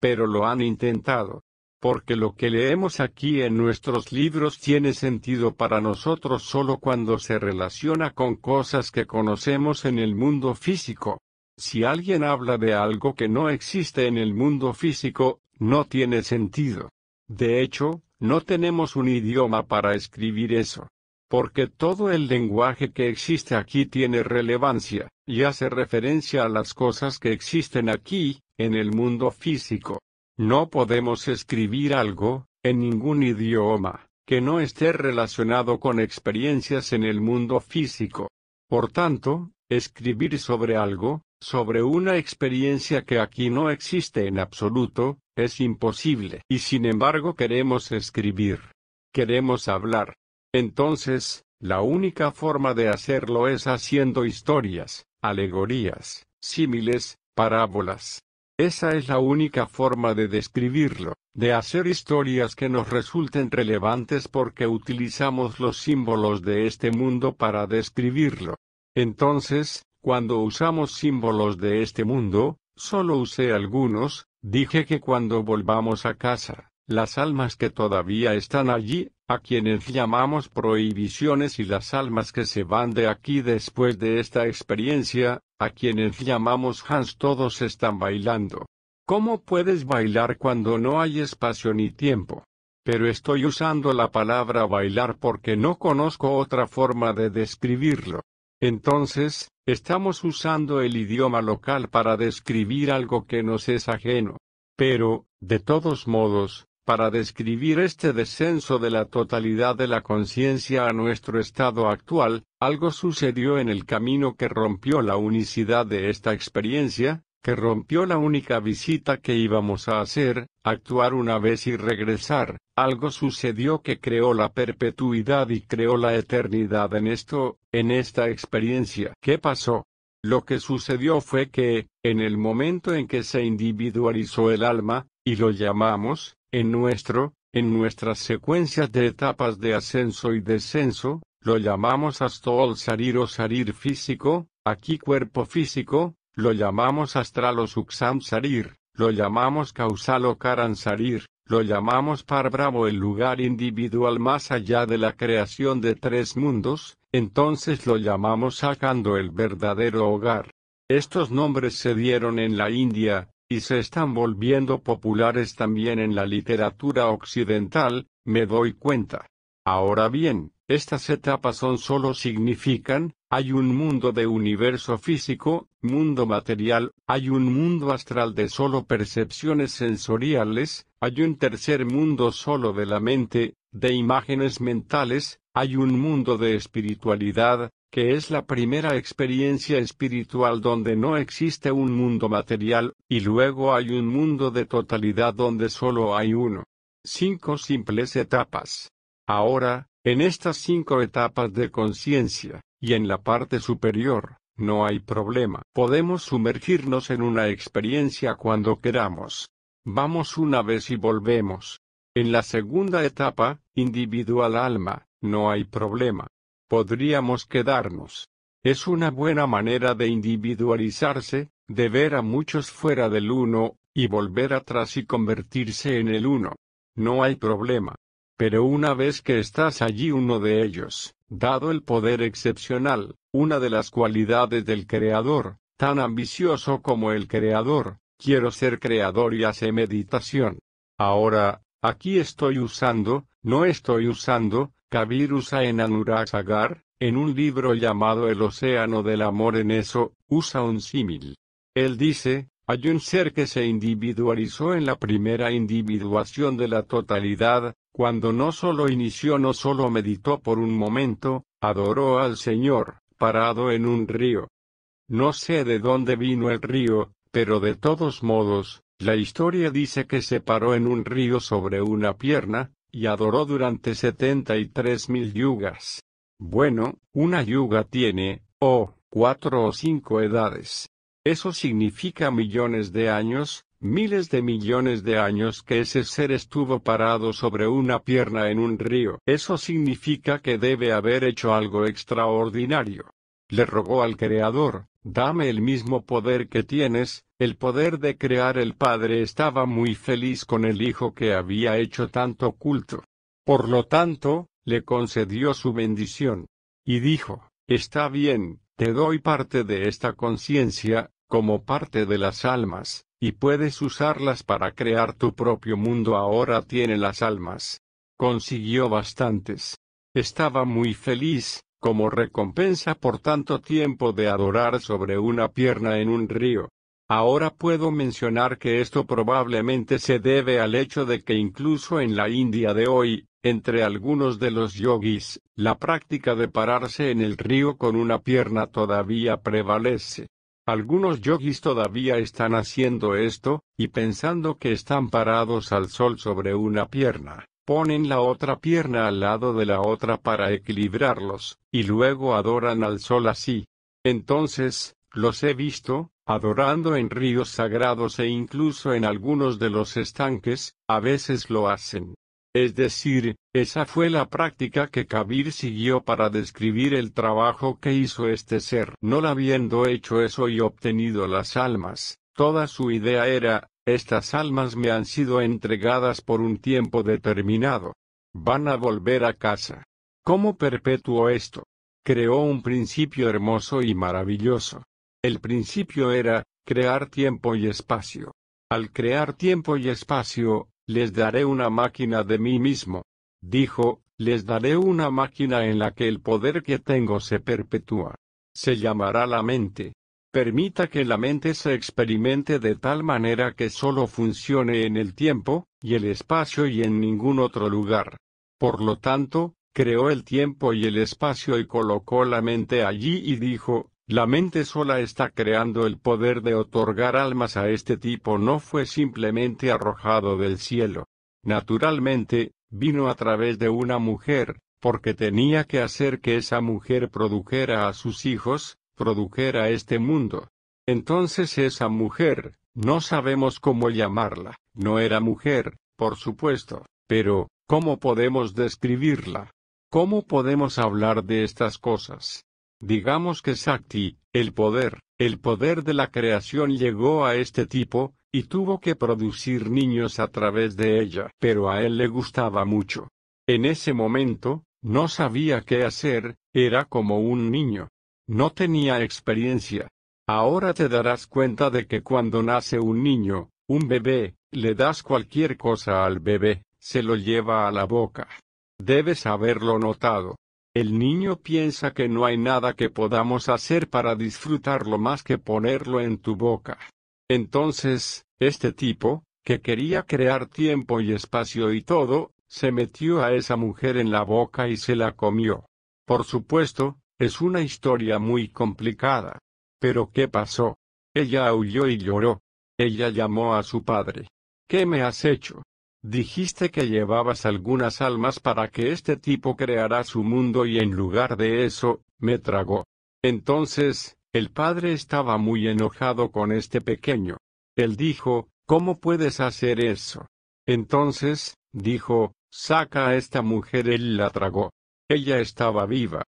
Pero lo han intentado porque lo que leemos aquí en nuestros libros tiene sentido para nosotros solo cuando se relaciona con cosas que conocemos en el mundo físico. Si alguien habla de algo que no existe en el mundo físico, no tiene sentido. De hecho, no tenemos un idioma para escribir eso. Porque todo el lenguaje que existe aquí tiene relevancia, y hace referencia a las cosas que existen aquí, en el mundo físico. No podemos escribir algo, en ningún idioma, que no esté relacionado con experiencias en el mundo físico. Por tanto, escribir sobre algo, sobre una experiencia que aquí no existe en absoluto, es imposible. Y sin embargo queremos escribir. Queremos hablar. Entonces, la única forma de hacerlo es haciendo historias, alegorías, símiles, parábolas, esa es la única forma de describirlo, de hacer historias que nos resulten relevantes porque utilizamos los símbolos de este mundo para describirlo. Entonces, cuando usamos símbolos de este mundo, solo usé algunos, dije que cuando volvamos a casa, las almas que todavía están allí, a quienes llamamos prohibiciones y las almas que se van de aquí después de esta experiencia, a quienes llamamos Hans todos están bailando. ¿Cómo puedes bailar cuando no hay espacio ni tiempo? Pero estoy usando la palabra bailar porque no conozco otra forma de describirlo. Entonces, estamos usando el idioma local para describir algo que nos es ajeno. Pero, de todos modos, para describir este descenso de la totalidad de la conciencia a nuestro estado actual, algo sucedió en el camino que rompió la unicidad de esta experiencia, que rompió la única visita que íbamos a hacer, actuar una vez y regresar, algo sucedió que creó la perpetuidad y creó la eternidad en esto, en esta experiencia. ¿Qué pasó? Lo que sucedió fue que, en el momento en que se individualizó el alma, y lo llamamos, en nuestro, en nuestras secuencias de etapas de ascenso y descenso, lo llamamos astral sarir o sarir físico, aquí cuerpo físico, lo llamamos astral o suksam sarir, lo llamamos causal o karan sarir, lo llamamos par bravo el lugar individual más allá de la creación de tres mundos, entonces lo llamamos sacando el verdadero hogar. Estos nombres se dieron en la India, y se están volviendo populares también en la literatura occidental, me doy cuenta. Ahora bien, estas etapas son solo significan, hay un mundo de universo físico, mundo material, hay un mundo astral de solo percepciones sensoriales, hay un tercer mundo solo de la mente, de imágenes mentales, hay un mundo de espiritualidad, que es la primera experiencia espiritual donde no existe un mundo material, y luego hay un mundo de totalidad donde solo hay uno. Cinco simples etapas. Ahora, en estas cinco etapas de conciencia, y en la parte superior, no hay problema. Podemos sumergirnos en una experiencia cuando queramos. Vamos una vez y volvemos. En la segunda etapa, individual alma, no hay problema. Podríamos quedarnos. Es una buena manera de individualizarse, de ver a muchos fuera del uno, y volver atrás y convertirse en el uno. No hay problema. Pero una vez que estás allí uno de ellos, dado el poder excepcional, una de las cualidades del Creador, tan ambicioso como el Creador, quiero ser creador y hace meditación. Ahora, aquí estoy usando, no estoy usando, Kabir usa en en un libro llamado El Océano del Amor en eso, usa un símil. Él dice, hay un ser que se individualizó en la primera individuación de la totalidad, cuando no solo inició, no solo meditó por un momento, adoró al Señor, parado en un río. No sé de dónde vino el río, pero de todos modos, la historia dice que se paró en un río sobre una pierna, y adoró durante setenta y tres mil yugas. Bueno, una yuga tiene, oh, cuatro o cinco edades. Eso significa millones de años, miles de millones de años que ese ser estuvo parado sobre una pierna en un río. Eso significa que debe haber hecho algo extraordinario. Le rogó al Creador, dame el mismo poder que tienes, el poder de crear el Padre estaba muy feliz con el Hijo que había hecho tanto culto. Por lo tanto, le concedió su bendición. Y dijo, está bien, te doy parte de esta conciencia, como parte de las almas, y puedes usarlas para crear tu propio mundo ahora tiene las almas. Consiguió bastantes. Estaba muy feliz, como recompensa por tanto tiempo de adorar sobre una pierna en un río. Ahora puedo mencionar que esto probablemente se debe al hecho de que incluso en la India de hoy, entre algunos de los yogis, la práctica de pararse en el río con una pierna todavía prevalece. Algunos yogis todavía están haciendo esto, y pensando que están parados al sol sobre una pierna, ponen la otra pierna al lado de la otra para equilibrarlos, y luego adoran al sol así. Entonces, los he visto, adorando en ríos sagrados e incluso en algunos de los estanques, a veces lo hacen. Es decir, esa fue la práctica que Kabir siguió para describir el trabajo que hizo este ser. No habiendo hecho eso y obtenido las almas, toda su idea era, estas almas me han sido entregadas por un tiempo determinado. Van a volver a casa. ¿Cómo perpetuó esto? Creó un principio hermoso y maravilloso. El principio era, crear tiempo y espacio. Al crear tiempo y espacio, les daré una máquina de mí mismo. Dijo, les daré una máquina en la que el poder que tengo se perpetúa. Se llamará la mente. Permita que la mente se experimente de tal manera que solo funcione en el tiempo, y el espacio y en ningún otro lugar. Por lo tanto, creó el tiempo y el espacio y colocó la mente allí y dijo, la mente sola está creando el poder de otorgar almas a este tipo no fue simplemente arrojado del cielo. Naturalmente, vino a través de una mujer, porque tenía que hacer que esa mujer produjera a sus hijos, produjera este mundo. Entonces esa mujer, no sabemos cómo llamarla, no era mujer, por supuesto, pero, ¿cómo podemos describirla? ¿Cómo podemos hablar de estas cosas? Digamos que Sakti, el poder, el poder de la creación llegó a este tipo, y tuvo que producir niños a través de ella. Pero a él le gustaba mucho. En ese momento, no sabía qué hacer, era como un niño. No tenía experiencia. Ahora te darás cuenta de que cuando nace un niño, un bebé, le das cualquier cosa al bebé, se lo lleva a la boca. Debes haberlo notado. El niño piensa que no hay nada que podamos hacer para disfrutarlo más que ponerlo en tu boca. Entonces, este tipo, que quería crear tiempo y espacio y todo, se metió a esa mujer en la boca y se la comió. Por supuesto, Es una historia muy complicada. Pero ¿qué pasó? Ella aulló y lloró. Ella llamó a su padre. ¿Qué me has hecho? Dijiste que llevabas algunas almas para que este tipo creara su mundo y en lugar de eso, me tragó. Entonces, el padre estaba muy enojado con este pequeño. Él dijo, ¿cómo puedes hacer eso? Entonces, dijo, saca a esta mujer, él la tragó. Ella estaba viva,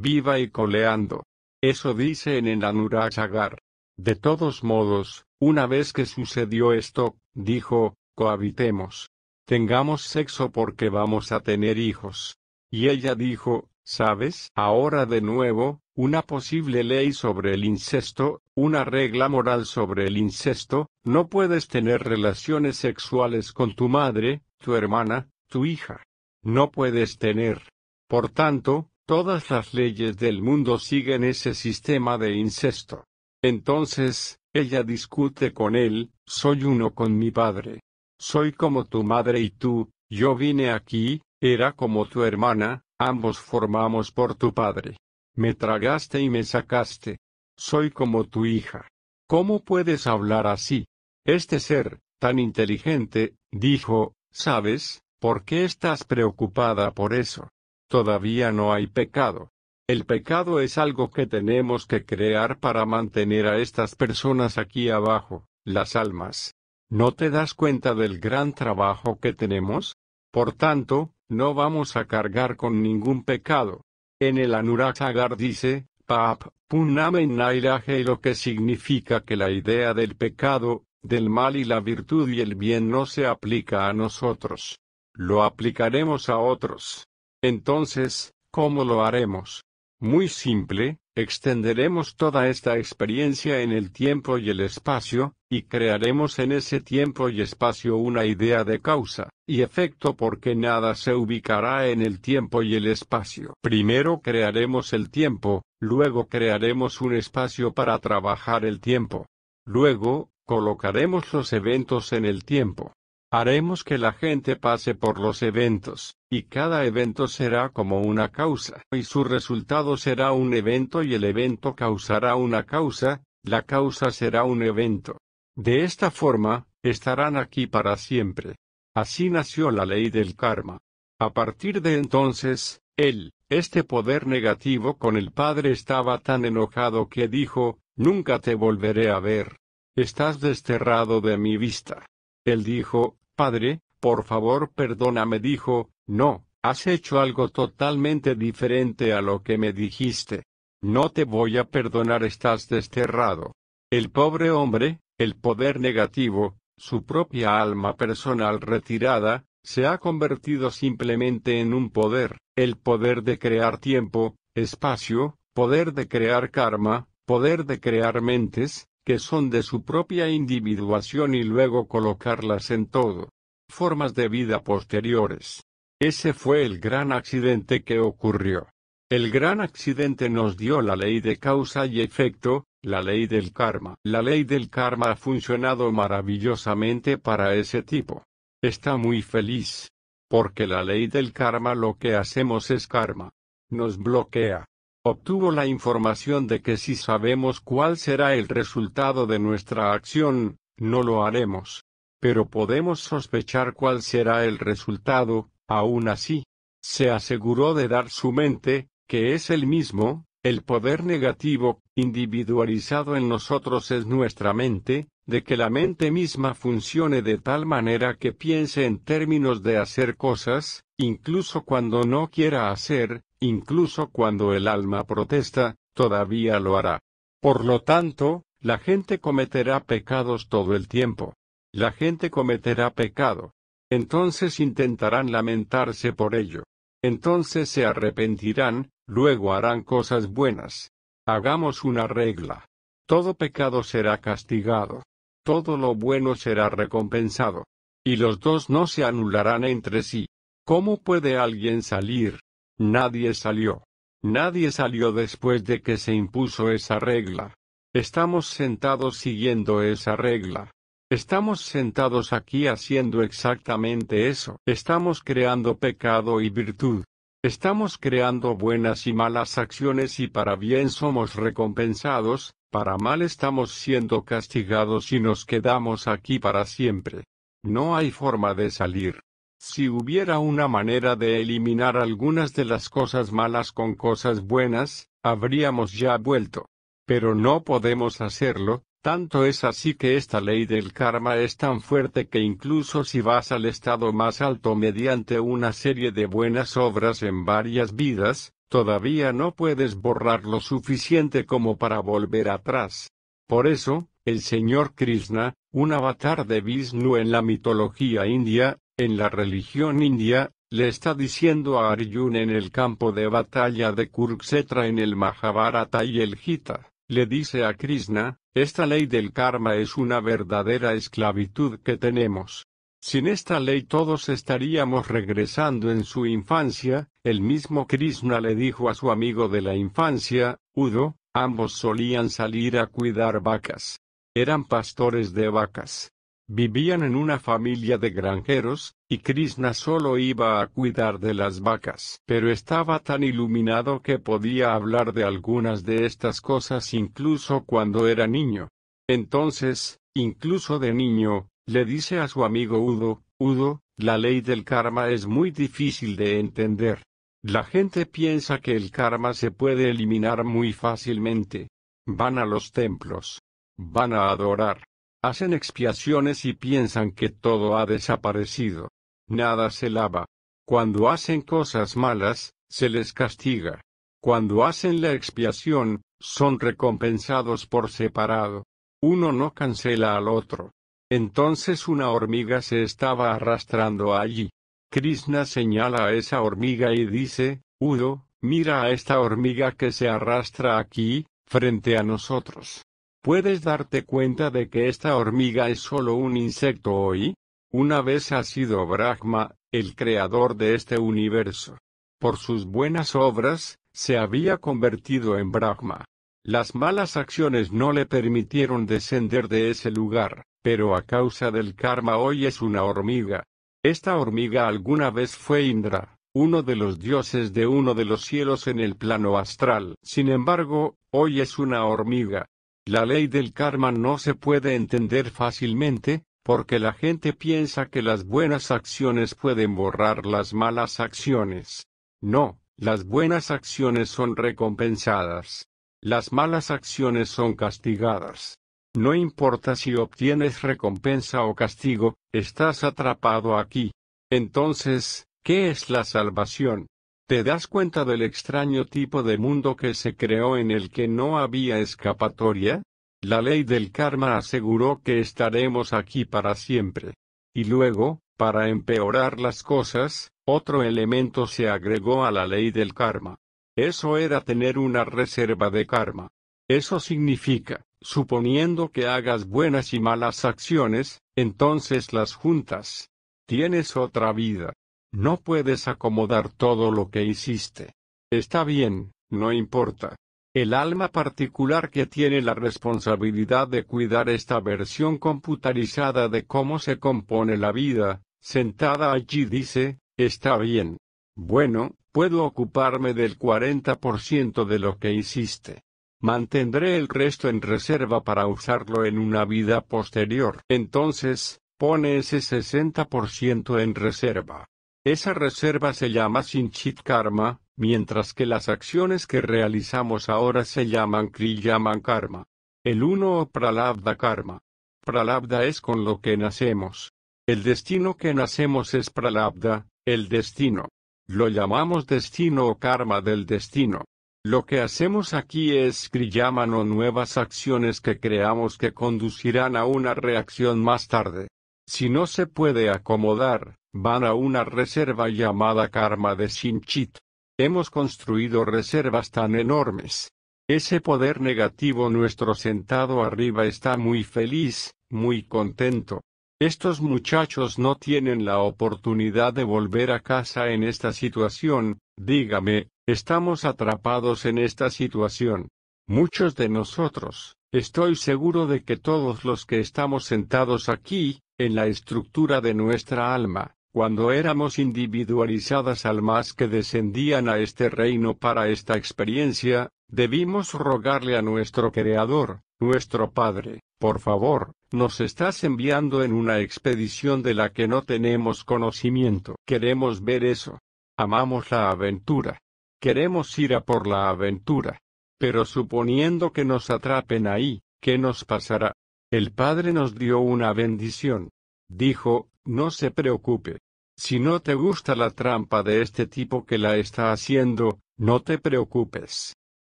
viva y coleando. Eso dice en Anurachagar. De todos modos, una vez que sucedió esto, dijo, cohabitemos. Tengamos sexo porque vamos a tener hijos. Y ella dijo, ¿sabes? Ahora de nuevo, una posible ley sobre el incesto, una regla moral sobre el incesto, no puedes tener relaciones sexuales con tu madre, tu hermana, tu hija. No puedes tener. Por tanto, todas las leyes del mundo siguen ese sistema de incesto. Entonces, ella discute con él, soy uno con mi padre. Soy como tu madre y tú, yo vine aquí, era como tu hermana, ambos formamos por tu padre. Me tragaste y me sacaste. Soy como tu hija. ¿Cómo puedes hablar así? Este ser, tan inteligente, dijo, ¿sabes, por qué estás preocupada por eso? Todavía no hay pecado. El pecado es algo que tenemos que crear para mantener a estas personas aquí abajo, las almas. ¿No te das cuenta del gran trabajo que tenemos? Por tanto, no vamos a cargar con ningún pecado. En el Anurachagar dice, Pap, Puname Nairaje lo que significa que la idea del pecado, del mal y la virtud y el bien no se aplica a nosotros. Lo aplicaremos a otros. Entonces, ¿cómo lo haremos? Muy simple, extenderemos toda esta experiencia en el tiempo y el espacio, y crearemos en ese tiempo y espacio una idea de causa y efecto porque nada se ubicará en el tiempo y el espacio. Primero crearemos el tiempo, luego crearemos un espacio para trabajar el tiempo. Luego, colocaremos los eventos en el tiempo. Haremos que la gente pase por los eventos, y cada evento será como una causa, y su resultado será un evento y el evento causará una causa, la causa será un evento. De esta forma, estarán aquí para siempre. Así nació la ley del karma. A partir de entonces, él, este poder negativo con el padre estaba tan enojado que dijo, Nunca te volveré a ver. Estás desterrado de mi vista. Él dijo, Padre, por favor perdóname dijo, no, has hecho algo totalmente diferente a lo que me dijiste. No te voy a perdonar estás desterrado. El pobre hombre, el poder negativo, su propia alma personal retirada, se ha convertido simplemente en un poder, el poder de crear tiempo, espacio, poder de crear karma, poder de crear mentes, que son de su propia individuación y luego colocarlas en todo. Formas de vida posteriores. Ese fue el gran accidente que ocurrió. El gran accidente nos dio la ley de causa y efecto, la ley del karma. La ley del karma ha funcionado maravillosamente para ese tipo. Está muy feliz. Porque la ley del karma lo que hacemos es karma. Nos bloquea obtuvo la información de que si sabemos cuál será el resultado de nuestra acción, no lo haremos. Pero podemos sospechar cuál será el resultado, aún así. Se aseguró de dar su mente, que es el mismo, el poder negativo, individualizado en nosotros es nuestra mente, de que la mente misma funcione de tal manera que piense en términos de hacer cosas, incluso cuando no quiera hacer, incluso cuando el alma protesta, todavía lo hará. Por lo tanto, la gente cometerá pecados todo el tiempo. La gente cometerá pecado. Entonces intentarán lamentarse por ello. Entonces se arrepentirán, luego harán cosas buenas. Hagamos una regla. Todo pecado será castigado. Todo lo bueno será recompensado. Y los dos no se anularán entre sí. ¿Cómo puede alguien salir, Nadie salió. Nadie salió después de que se impuso esa regla. Estamos sentados siguiendo esa regla. Estamos sentados aquí haciendo exactamente eso. Estamos creando pecado y virtud. Estamos creando buenas y malas acciones y para bien somos recompensados, para mal estamos siendo castigados y nos quedamos aquí para siempre. No hay forma de salir. Si hubiera una manera de eliminar algunas de las cosas malas con cosas buenas, habríamos ya vuelto. Pero no podemos hacerlo, tanto es así que esta ley del karma es tan fuerte que incluso si vas al estado más alto mediante una serie de buenas obras en varias vidas, todavía no puedes borrar lo suficiente como para volver atrás. Por eso, el señor Krishna, un avatar de Vishnu en la mitología india, en la religión india, le está diciendo a Arjuna en el campo de batalla de Kuruksetra en el Mahabharata y el Gita, le dice a Krishna, esta ley del karma es una verdadera esclavitud que tenemos. Sin esta ley todos estaríamos regresando en su infancia, el mismo Krishna le dijo a su amigo de la infancia, Udo, ambos solían salir a cuidar vacas. Eran pastores de vacas. Vivían en una familia de granjeros, y Krishna solo iba a cuidar de las vacas. Pero estaba tan iluminado que podía hablar de algunas de estas cosas incluso cuando era niño. Entonces, incluso de niño, le dice a su amigo Udo, Udo, la ley del karma es muy difícil de entender. La gente piensa que el karma se puede eliminar muy fácilmente. Van a los templos. Van a adorar hacen expiaciones y piensan que todo ha desaparecido. Nada se lava. Cuando hacen cosas malas, se les castiga. Cuando hacen la expiación, son recompensados por separado. Uno no cancela al otro. Entonces una hormiga se estaba arrastrando allí. Krishna señala a esa hormiga y dice, Udo, mira a esta hormiga que se arrastra aquí, frente a nosotros. ¿Puedes darte cuenta de que esta hormiga es solo un insecto hoy? Una vez ha sido Brahma, el creador de este universo. Por sus buenas obras, se había convertido en Brahma. Las malas acciones no le permitieron descender de ese lugar, pero a causa del karma hoy es una hormiga. Esta hormiga alguna vez fue Indra, uno de los dioses de uno de los cielos en el plano astral. Sin embargo, hoy es una hormiga. La ley del karma no se puede entender fácilmente, porque la gente piensa que las buenas acciones pueden borrar las malas acciones. No, las buenas acciones son recompensadas. Las malas acciones son castigadas. No importa si obtienes recompensa o castigo, estás atrapado aquí. Entonces, ¿qué es la salvación? ¿Te das cuenta del extraño tipo de mundo que se creó en el que no había escapatoria? La ley del karma aseguró que estaremos aquí para siempre. Y luego, para empeorar las cosas, otro elemento se agregó a la ley del karma. Eso era tener una reserva de karma. Eso significa, suponiendo que hagas buenas y malas acciones, entonces las juntas. Tienes otra vida. No puedes acomodar todo lo que hiciste. Está bien, no importa. El alma particular que tiene la responsabilidad de cuidar esta versión computarizada de cómo se compone la vida, sentada allí dice, está bien. Bueno, puedo ocuparme del 40% de lo que hiciste. Mantendré el resto en reserva para usarlo en una vida posterior. Entonces, pone ese 60% en reserva. Esa reserva se llama Sinchit Karma, mientras que las acciones que realizamos ahora se llaman Kriyaman Karma. El uno o Pralabdha Karma. Pralabdha es con lo que nacemos. El destino que nacemos es Pralabdha, el destino. Lo llamamos destino o karma del destino. Lo que hacemos aquí es Kriyaman o nuevas acciones que creamos que conducirán a una reacción más tarde. Si no se puede acomodar, van a una reserva llamada karma de Sinchit. Hemos construido reservas tan enormes. Ese poder negativo nuestro sentado arriba está muy feliz, muy contento. Estos muchachos no tienen la oportunidad de volver a casa en esta situación, dígame, estamos atrapados en esta situación. Muchos de nosotros, estoy seguro de que todos los que estamos sentados aquí, en la estructura de nuestra alma, cuando éramos individualizadas almas que descendían a este reino para esta experiencia, debimos rogarle a nuestro Creador, nuestro Padre, por favor, nos estás enviando en una expedición de la que no tenemos conocimiento. Queremos ver eso. Amamos la aventura. Queremos ir a por la aventura. Pero suponiendo que nos atrapen ahí, ¿qué nos pasará? El Padre nos dio una bendición. Dijo, no se preocupe. Si no te gusta la trampa de este tipo que la está haciendo, no te preocupes.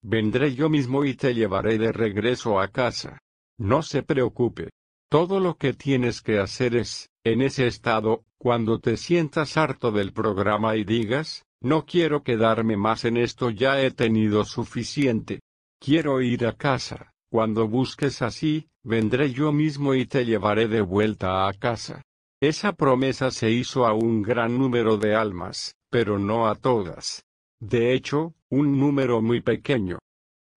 Vendré yo mismo y te llevaré de regreso a casa. No se preocupe. Todo lo que tienes que hacer es, en ese estado, cuando te sientas harto del programa y digas, no quiero quedarme más en esto, ya he tenido suficiente. Quiero ir a casa. Cuando busques así, vendré yo mismo y te llevaré de vuelta a casa. Esa promesa se hizo a un gran número de almas, pero no a todas. De hecho, un número muy pequeño.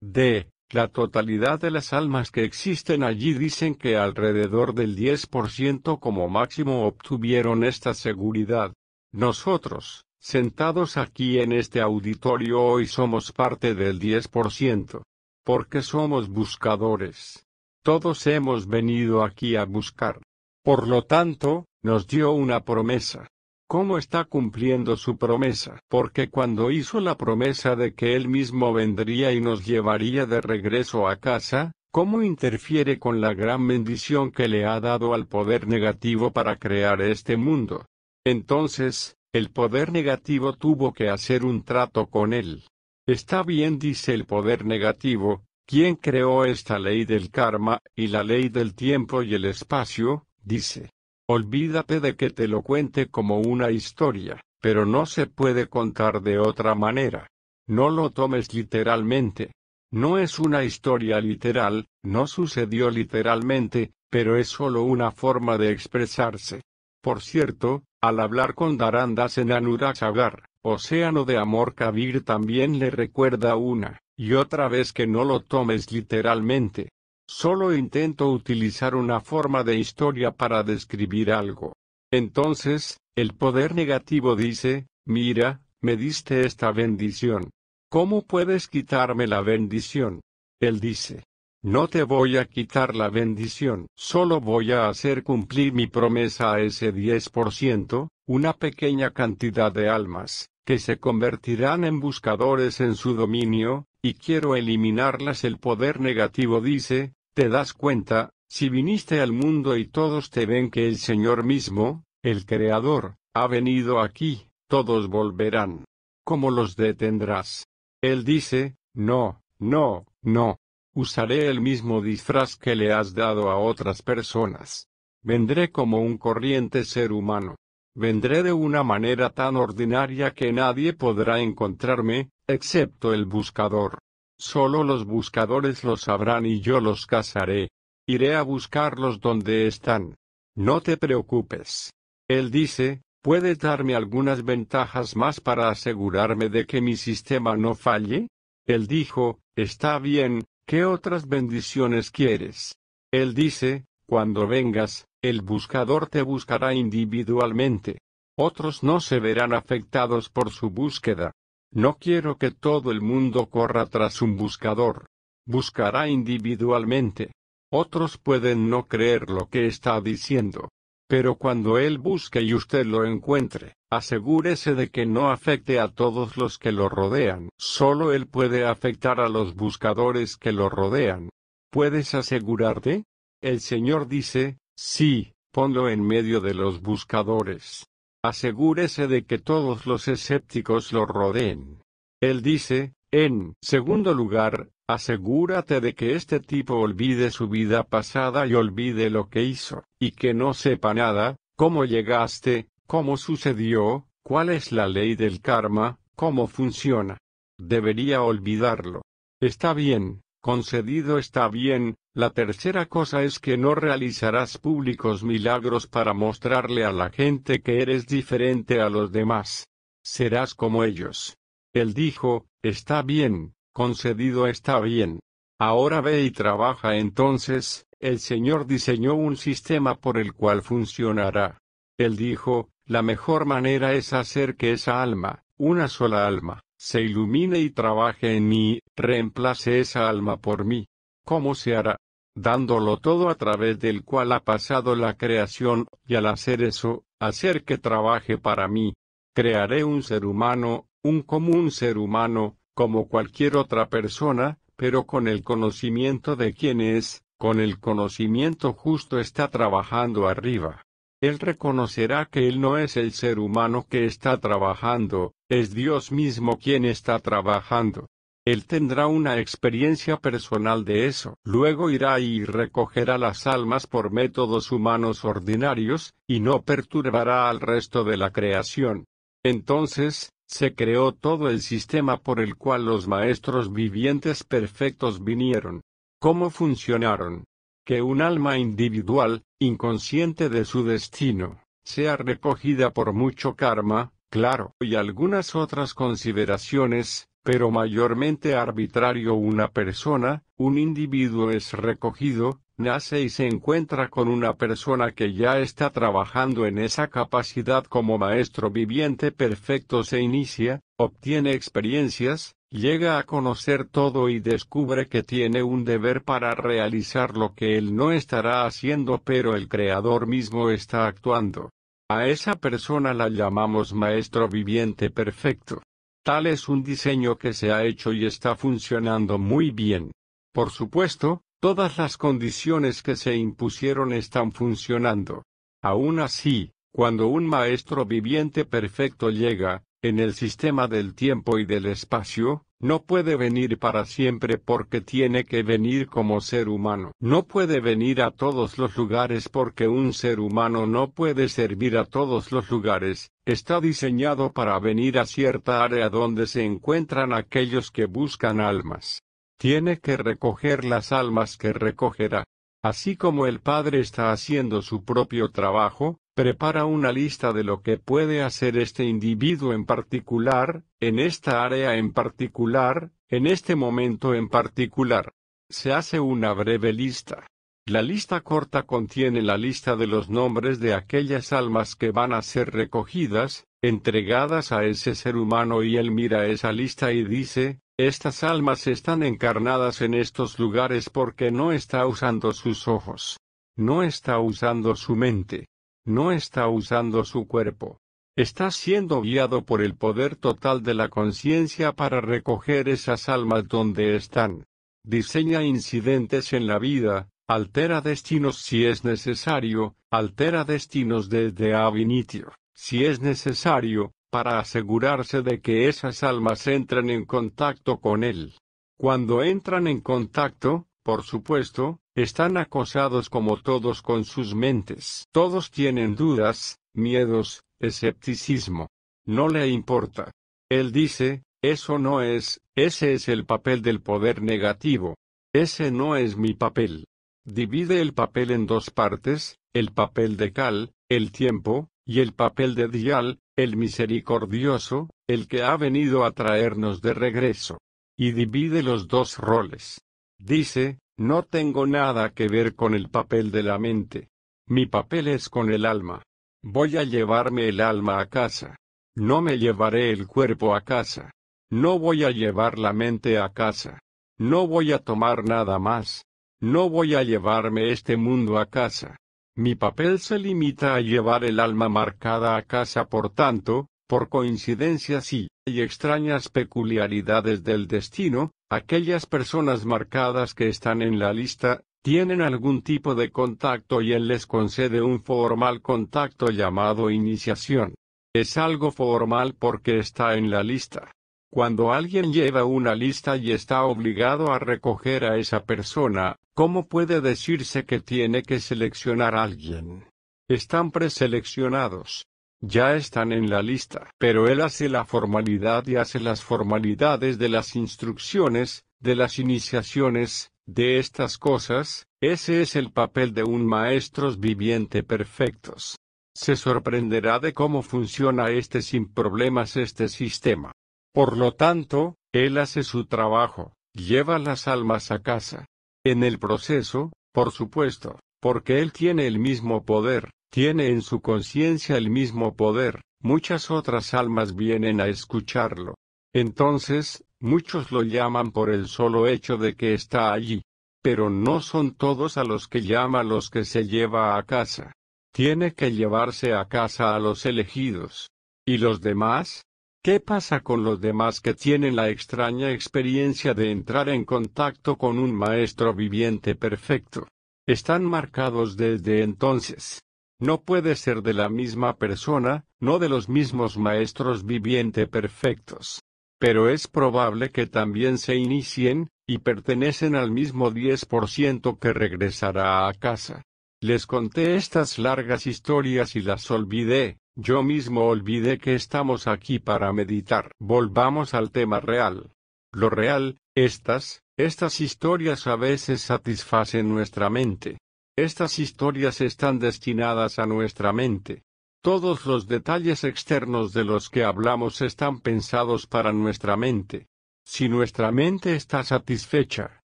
De la totalidad de las almas que existen allí dicen que alrededor del 10% como máximo obtuvieron esta seguridad. Nosotros, sentados aquí en este auditorio hoy somos parte del 10%. Porque somos buscadores. Todos hemos venido aquí a buscar. Por lo tanto, nos dio una promesa. ¿Cómo está cumpliendo su promesa? Porque cuando hizo la promesa de que él mismo vendría y nos llevaría de regreso a casa, ¿cómo interfiere con la gran bendición que le ha dado al poder negativo para crear este mundo? Entonces, el poder negativo tuvo que hacer un trato con él. Está bien, dice el poder negativo, ¿quién creó esta ley del karma, y la ley del tiempo y el espacio? Dice. Olvídate de que te lo cuente como una historia, pero no se puede contar de otra manera. No lo tomes literalmente. No es una historia literal, no sucedió literalmente, pero es solo una forma de expresarse. Por cierto, al hablar con Darandas en Anurasagar, Océano de Amor Kabir también le recuerda una, y otra vez que no lo tomes literalmente, Solo intento utilizar una forma de historia para describir algo. Entonces, el poder negativo dice, mira, me diste esta bendición. ¿Cómo puedes quitarme la bendición? Él dice, no te voy a quitar la bendición, solo voy a hacer cumplir mi promesa a ese 10%, una pequeña cantidad de almas, que se convertirán en buscadores en su dominio, y quiero eliminarlas. El poder negativo dice, te das cuenta, si viniste al mundo y todos te ven que el Señor mismo, el Creador, ha venido aquí, todos volverán. ¿Cómo los detendrás? Él dice, no, no, no. Usaré el mismo disfraz que le has dado a otras personas. Vendré como un corriente ser humano. Vendré de una manera tan ordinaria que nadie podrá encontrarme, excepto el buscador. Solo los buscadores lo sabrán y yo los cazaré. Iré a buscarlos donde están. No te preocupes. Él dice, ¿puede darme algunas ventajas más para asegurarme de que mi sistema no falle? Él dijo, está bien, ¿qué otras bendiciones quieres? Él dice, cuando vengas, el buscador te buscará individualmente. Otros no se verán afectados por su búsqueda. No quiero que todo el mundo corra tras un buscador. Buscará individualmente. Otros pueden no creer lo que está diciendo. Pero cuando él busque y usted lo encuentre, asegúrese de que no afecte a todos los que lo rodean. Solo él puede afectar a los buscadores que lo rodean. ¿Puedes asegurarte? El Señor dice, sí, ponlo en medio de los buscadores. Asegúrese de que todos los escépticos lo rodeen. Él dice, en segundo lugar, asegúrate de que este tipo olvide su vida pasada y olvide lo que hizo, y que no sepa nada, cómo llegaste, cómo sucedió, cuál es la ley del karma, cómo funciona. Debería olvidarlo. Está bien, concedido está bien, la tercera cosa es que no realizarás públicos milagros para mostrarle a la gente que eres diferente a los demás. Serás como ellos. Él dijo, está bien, concedido está bien. Ahora ve y trabaja entonces, el Señor diseñó un sistema por el cual funcionará. Él dijo, La mejor manera es hacer que esa alma, una sola alma, se ilumine y trabaje en mí, reemplace esa alma por mí. ¿Cómo se hará? Dándolo todo a través del cual ha pasado la creación, y al hacer eso, hacer que trabaje para mí. Crearé un ser humano, un común ser humano, como cualquier otra persona, pero con el conocimiento de quién es, con el conocimiento justo está trabajando arriba. Él reconocerá que Él no es el ser humano que está trabajando, es Dios mismo quien está trabajando. Él tendrá una experiencia personal de eso. Luego irá y recogerá las almas por métodos humanos ordinarios, y no perturbará al resto de la creación. Entonces, se creó todo el sistema por el cual los maestros vivientes perfectos vinieron. ¿Cómo funcionaron? Que un alma individual, inconsciente de su destino, sea recogida por mucho karma, claro, y algunas otras consideraciones, pero mayormente arbitrario una persona, un individuo es recogido, nace y se encuentra con una persona que ya está trabajando en esa capacidad como maestro viviente perfecto se inicia, obtiene experiencias, llega a conocer todo y descubre que tiene un deber para realizar lo que él no estará haciendo pero el Creador mismo está actuando. A esa persona la llamamos maestro viviente perfecto. Tal es un diseño que se ha hecho y está funcionando muy bien. Por supuesto, Todas las condiciones que se impusieron están funcionando. Aún así, cuando un maestro viviente perfecto llega, en el sistema del tiempo y del espacio, no puede venir para siempre porque tiene que venir como ser humano. No puede venir a todos los lugares porque un ser humano no puede servir a todos los lugares. Está diseñado para venir a cierta área donde se encuentran aquellos que buscan almas tiene que recoger las almas que recogerá. Así como el Padre está haciendo su propio trabajo, prepara una lista de lo que puede hacer este individuo en particular, en esta área en particular, en este momento en particular. Se hace una breve lista. La lista corta contiene la lista de los nombres de aquellas almas que van a ser recogidas, entregadas a ese ser humano y él mira esa lista y dice, estas almas están encarnadas en estos lugares porque no está usando sus ojos. No está usando su mente. No está usando su cuerpo. Está siendo guiado por el poder total de la conciencia para recoger esas almas donde están. Diseña incidentes en la vida, altera destinos si es necesario, altera destinos desde ab initio, si es necesario, para asegurarse de que esas almas entren en contacto con Él. Cuando entran en contacto, por supuesto, están acosados como todos con sus mentes. Todos tienen dudas, miedos, escepticismo. No le importa. Él dice, eso no es, ese es el papel del poder negativo. Ese no es mi papel. Divide el papel en dos partes, el papel de Cal, el tiempo, y el papel de Dial, el misericordioso, el que ha venido a traernos de regreso. Y divide los dos roles. Dice, no tengo nada que ver con el papel de la mente. Mi papel es con el alma. Voy a llevarme el alma a casa. No me llevaré el cuerpo a casa. No voy a llevar la mente a casa. No voy a tomar nada más. No voy a llevarme este mundo a casa. Mi papel se limita a llevar el alma marcada a casa por tanto, por coincidencia sí, y extrañas peculiaridades del destino, aquellas personas marcadas que están en la lista, tienen algún tipo de contacto y él les concede un formal contacto llamado iniciación. Es algo formal porque está en la lista. Cuando alguien lleva una lista y está obligado a recoger a esa persona, ¿cómo puede decirse que tiene que seleccionar a alguien? Están preseleccionados. Ya están en la lista. Pero él hace la formalidad y hace las formalidades de las instrucciones, de las iniciaciones, de estas cosas, ese es el papel de un maestros viviente perfectos. Se sorprenderá de cómo funciona este sin problemas este sistema. Por lo tanto, Él hace su trabajo, lleva las almas a casa. En el proceso, por supuesto, porque Él tiene el mismo poder, Tiene en su conciencia el mismo poder, muchas otras almas vienen a escucharlo. Entonces, muchos lo llaman por el solo hecho de que está allí. Pero no son todos a los que llama los que se lleva a casa. Tiene que llevarse a casa a los elegidos. ¿Y los demás? ¿Qué pasa con los demás que tienen la extraña experiencia de entrar en contacto con un maestro viviente perfecto? Están marcados desde entonces. No puede ser de la misma persona, no de los mismos maestros viviente perfectos. Pero es probable que también se inicien, y pertenecen al mismo 10% que regresará a casa. Les conté estas largas historias y las olvidé, yo mismo olvidé que estamos aquí para meditar. Volvamos al tema real. Lo real, estas, estas historias a veces satisfacen nuestra mente. Estas historias están destinadas a nuestra mente. Todos los detalles externos de los que hablamos están pensados para nuestra mente. Si nuestra mente está satisfecha,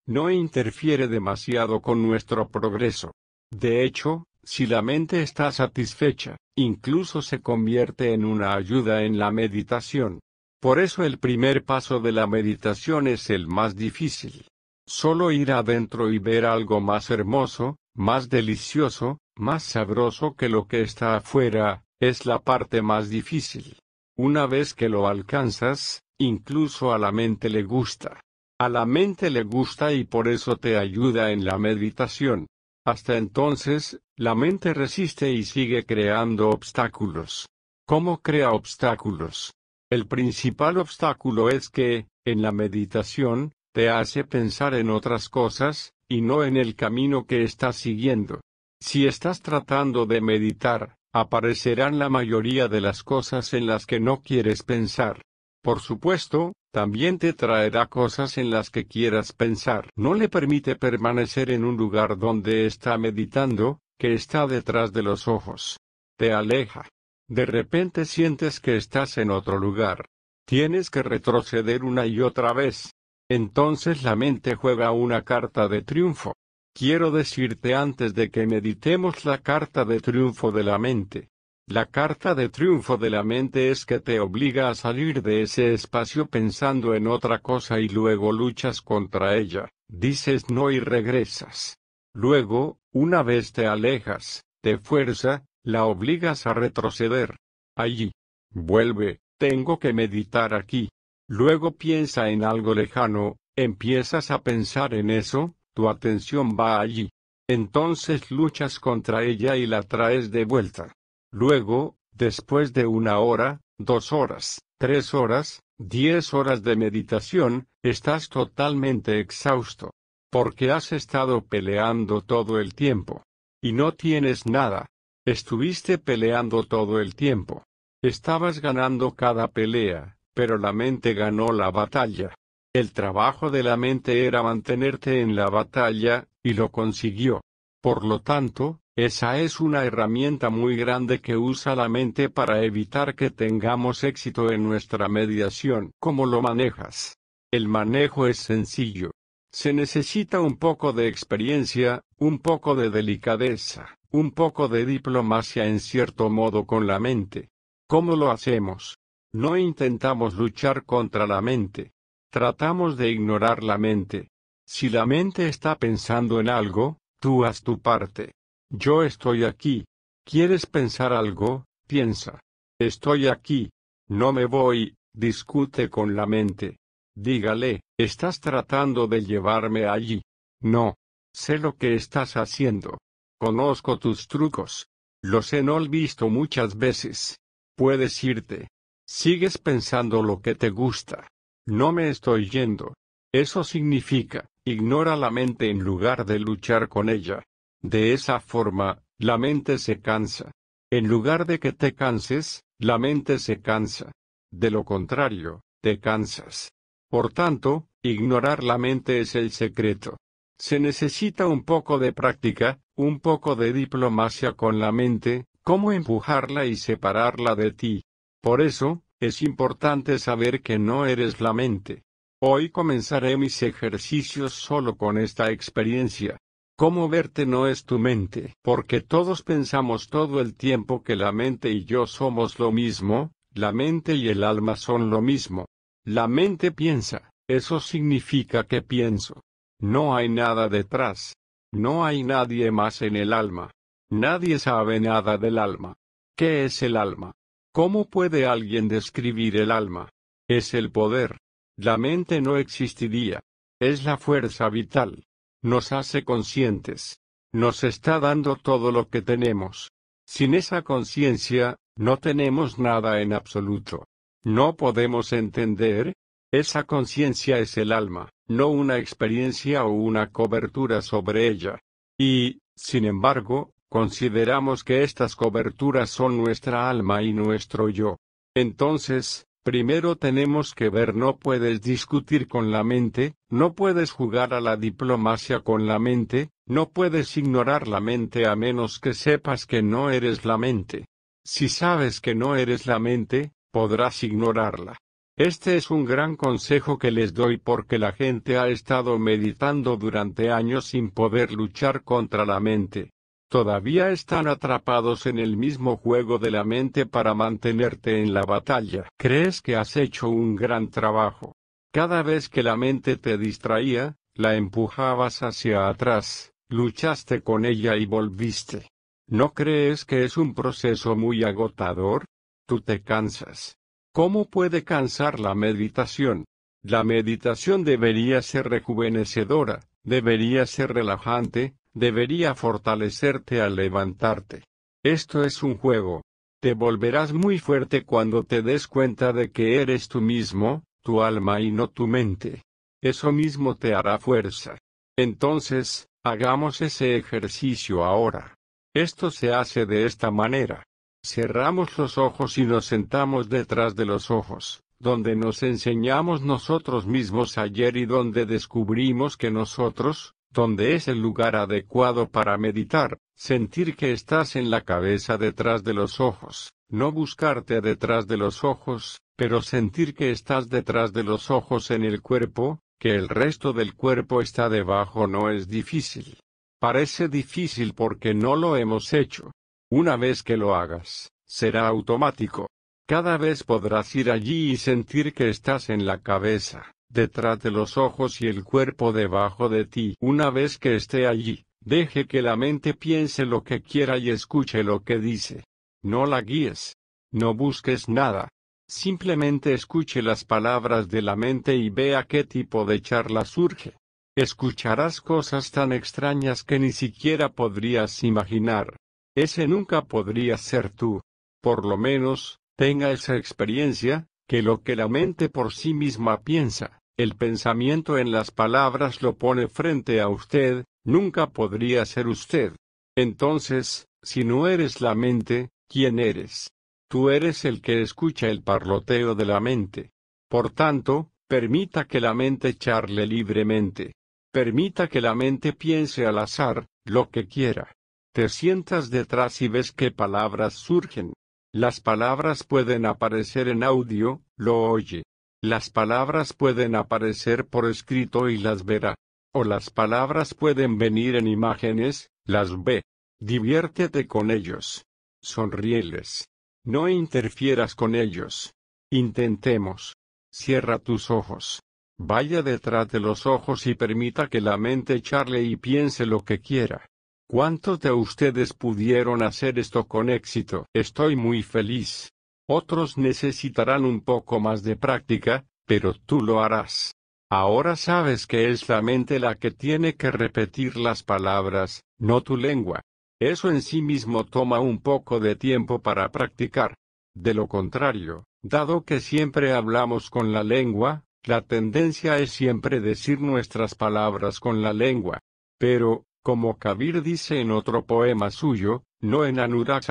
no interfiere demasiado con nuestro progreso. De hecho, si la mente está satisfecha, incluso se convierte en una ayuda en la meditación. Por eso el primer paso de la meditación es el más difícil. Solo ir adentro y ver algo más hermoso, más delicioso, más sabroso que lo que está afuera, es la parte más difícil. Una vez que lo alcanzas, incluso a la mente le gusta. A la mente le gusta y por eso te ayuda en la meditación. Hasta entonces, la mente resiste y sigue creando obstáculos. ¿Cómo crea obstáculos? El principal obstáculo es que, en la meditación, te hace pensar en otras cosas, y no en el camino que estás siguiendo. Si estás tratando de meditar, aparecerán la mayoría de las cosas en las que no quieres pensar. Por supuesto, también te traerá cosas en las que quieras pensar. No le permite permanecer en un lugar donde está meditando, que está detrás de los ojos. Te aleja. De repente sientes que estás en otro lugar. Tienes que retroceder una y otra vez. Entonces la mente juega una carta de triunfo. Quiero decirte antes de que meditemos la carta de triunfo de la mente. La carta de triunfo de la mente es que te obliga a salir de ese espacio pensando en otra cosa y luego luchas contra ella, dices no y regresas. Luego, una vez te alejas, te fuerza, la obligas a retroceder. Allí. Vuelve, tengo que meditar aquí. Luego piensa en algo lejano, empiezas a pensar en eso, tu atención va allí. Entonces luchas contra ella y la traes de vuelta. Luego, después de una hora, dos horas, tres horas, diez horas de meditación, estás totalmente exhausto. Porque has estado peleando todo el tiempo. Y no tienes nada. Estuviste peleando todo el tiempo. Estabas ganando cada pelea, pero la mente ganó la batalla. El trabajo de la mente era mantenerte en la batalla, y lo consiguió. Por lo tanto, esa es una herramienta muy grande que usa la mente para evitar que tengamos éxito en nuestra mediación. ¿Cómo lo manejas? El manejo es sencillo. Se necesita un poco de experiencia, un poco de delicadeza, un poco de diplomacia en cierto modo con la mente. ¿Cómo lo hacemos? No intentamos luchar contra la mente. Tratamos de ignorar la mente. Si la mente está pensando en algo, tú haz tu parte. Yo estoy aquí. ¿Quieres pensar algo? Piensa. Estoy aquí. No me voy, discute con la mente. Dígale, estás tratando de llevarme allí. No. Sé lo que estás haciendo. Conozco tus trucos. Los he no visto muchas veces. Puedes irte. Sigues pensando lo que te gusta. No me estoy yendo. Eso significa, ignora la mente en lugar de luchar con ella. De esa forma, la mente se cansa. En lugar de que te canses, la mente se cansa. De lo contrario, te cansas. Por tanto, ignorar la mente es el secreto. Se necesita un poco de práctica, un poco de diplomacia con la mente, cómo empujarla y separarla de ti. Por eso, es importante saber que no eres la mente. Hoy comenzaré mis ejercicios solo con esta experiencia. Cómo verte no es tu mente, porque todos pensamos todo el tiempo que la mente y yo somos lo mismo, la mente y el alma son lo mismo. La mente piensa, eso significa que pienso. No hay nada detrás. No hay nadie más en el alma. Nadie sabe nada del alma. ¿Qué es el alma? ¿Cómo puede alguien describir el alma? Es el poder. La mente no existiría. Es la fuerza vital. Nos hace conscientes. Nos está dando todo lo que tenemos. Sin esa conciencia, no tenemos nada en absoluto. No podemos entender. Esa conciencia es el alma, no una experiencia o una cobertura sobre ella. Y, sin embargo, consideramos que estas coberturas son nuestra alma y nuestro yo. Entonces, Primero tenemos que ver no puedes discutir con la mente, no puedes jugar a la diplomacia con la mente, no puedes ignorar la mente a menos que sepas que no eres la mente. Si sabes que no eres la mente, podrás ignorarla. Este es un gran consejo que les doy porque la gente ha estado meditando durante años sin poder luchar contra la mente. Todavía están atrapados en el mismo juego de la mente para mantenerte en la batalla. Crees que has hecho un gran trabajo. Cada vez que la mente te distraía, la empujabas hacia atrás, luchaste con ella y volviste. ¿No crees que es un proceso muy agotador? Tú te cansas. ¿Cómo puede cansar la meditación? La meditación debería ser rejuvenecedora, debería ser relajante, debería fortalecerte al levantarte. Esto es un juego. Te volverás muy fuerte cuando te des cuenta de que eres tú mismo, tu alma y no tu mente. Eso mismo te hará fuerza. Entonces, hagamos ese ejercicio ahora. Esto se hace de esta manera. Cerramos los ojos y nos sentamos detrás de los ojos, donde nos enseñamos nosotros mismos ayer y donde descubrimos que nosotros, donde es el lugar adecuado para meditar, sentir que estás en la cabeza detrás de los ojos, no buscarte detrás de los ojos, pero sentir que estás detrás de los ojos en el cuerpo, que el resto del cuerpo está debajo no es difícil. Parece difícil porque no lo hemos hecho. Una vez que lo hagas, será automático. Cada vez podrás ir allí y sentir que estás en la cabeza detrás de los ojos y el cuerpo debajo de ti. Una vez que esté allí, deje que la mente piense lo que quiera y escuche lo que dice. No la guíes. No busques nada. Simplemente escuche las palabras de la mente y vea qué tipo de charla surge. Escucharás cosas tan extrañas que ni siquiera podrías imaginar. Ese nunca podría ser tú. Por lo menos, tenga esa experiencia, que lo que la mente por sí misma piensa, el pensamiento en las palabras lo pone frente a usted, nunca podría ser usted. Entonces, si no eres la mente, ¿quién eres? Tú eres el que escucha el parloteo de la mente. Por tanto, permita que la mente charle libremente. Permita que la mente piense al azar, lo que quiera. Te sientas detrás y ves qué palabras surgen. Las palabras pueden aparecer en audio, lo oye. Las palabras pueden aparecer por escrito y las verá. O las palabras pueden venir en imágenes, las ve. Diviértete con ellos. Sonríeles. No interfieras con ellos. Intentemos. Cierra tus ojos. Vaya detrás de los ojos y permita que la mente charle y piense lo que quiera. ¿Cuántos de ustedes pudieron hacer esto con éxito? Estoy muy feliz. Otros necesitarán un poco más de práctica, pero tú lo harás. Ahora sabes que es la mente la que tiene que repetir las palabras, no tu lengua. Eso en sí mismo toma un poco de tiempo para practicar. De lo contrario, dado que siempre hablamos con la lengua, la tendencia es siempre decir nuestras palabras con la lengua. Pero, como Kabir dice en otro poema suyo, no en Anurag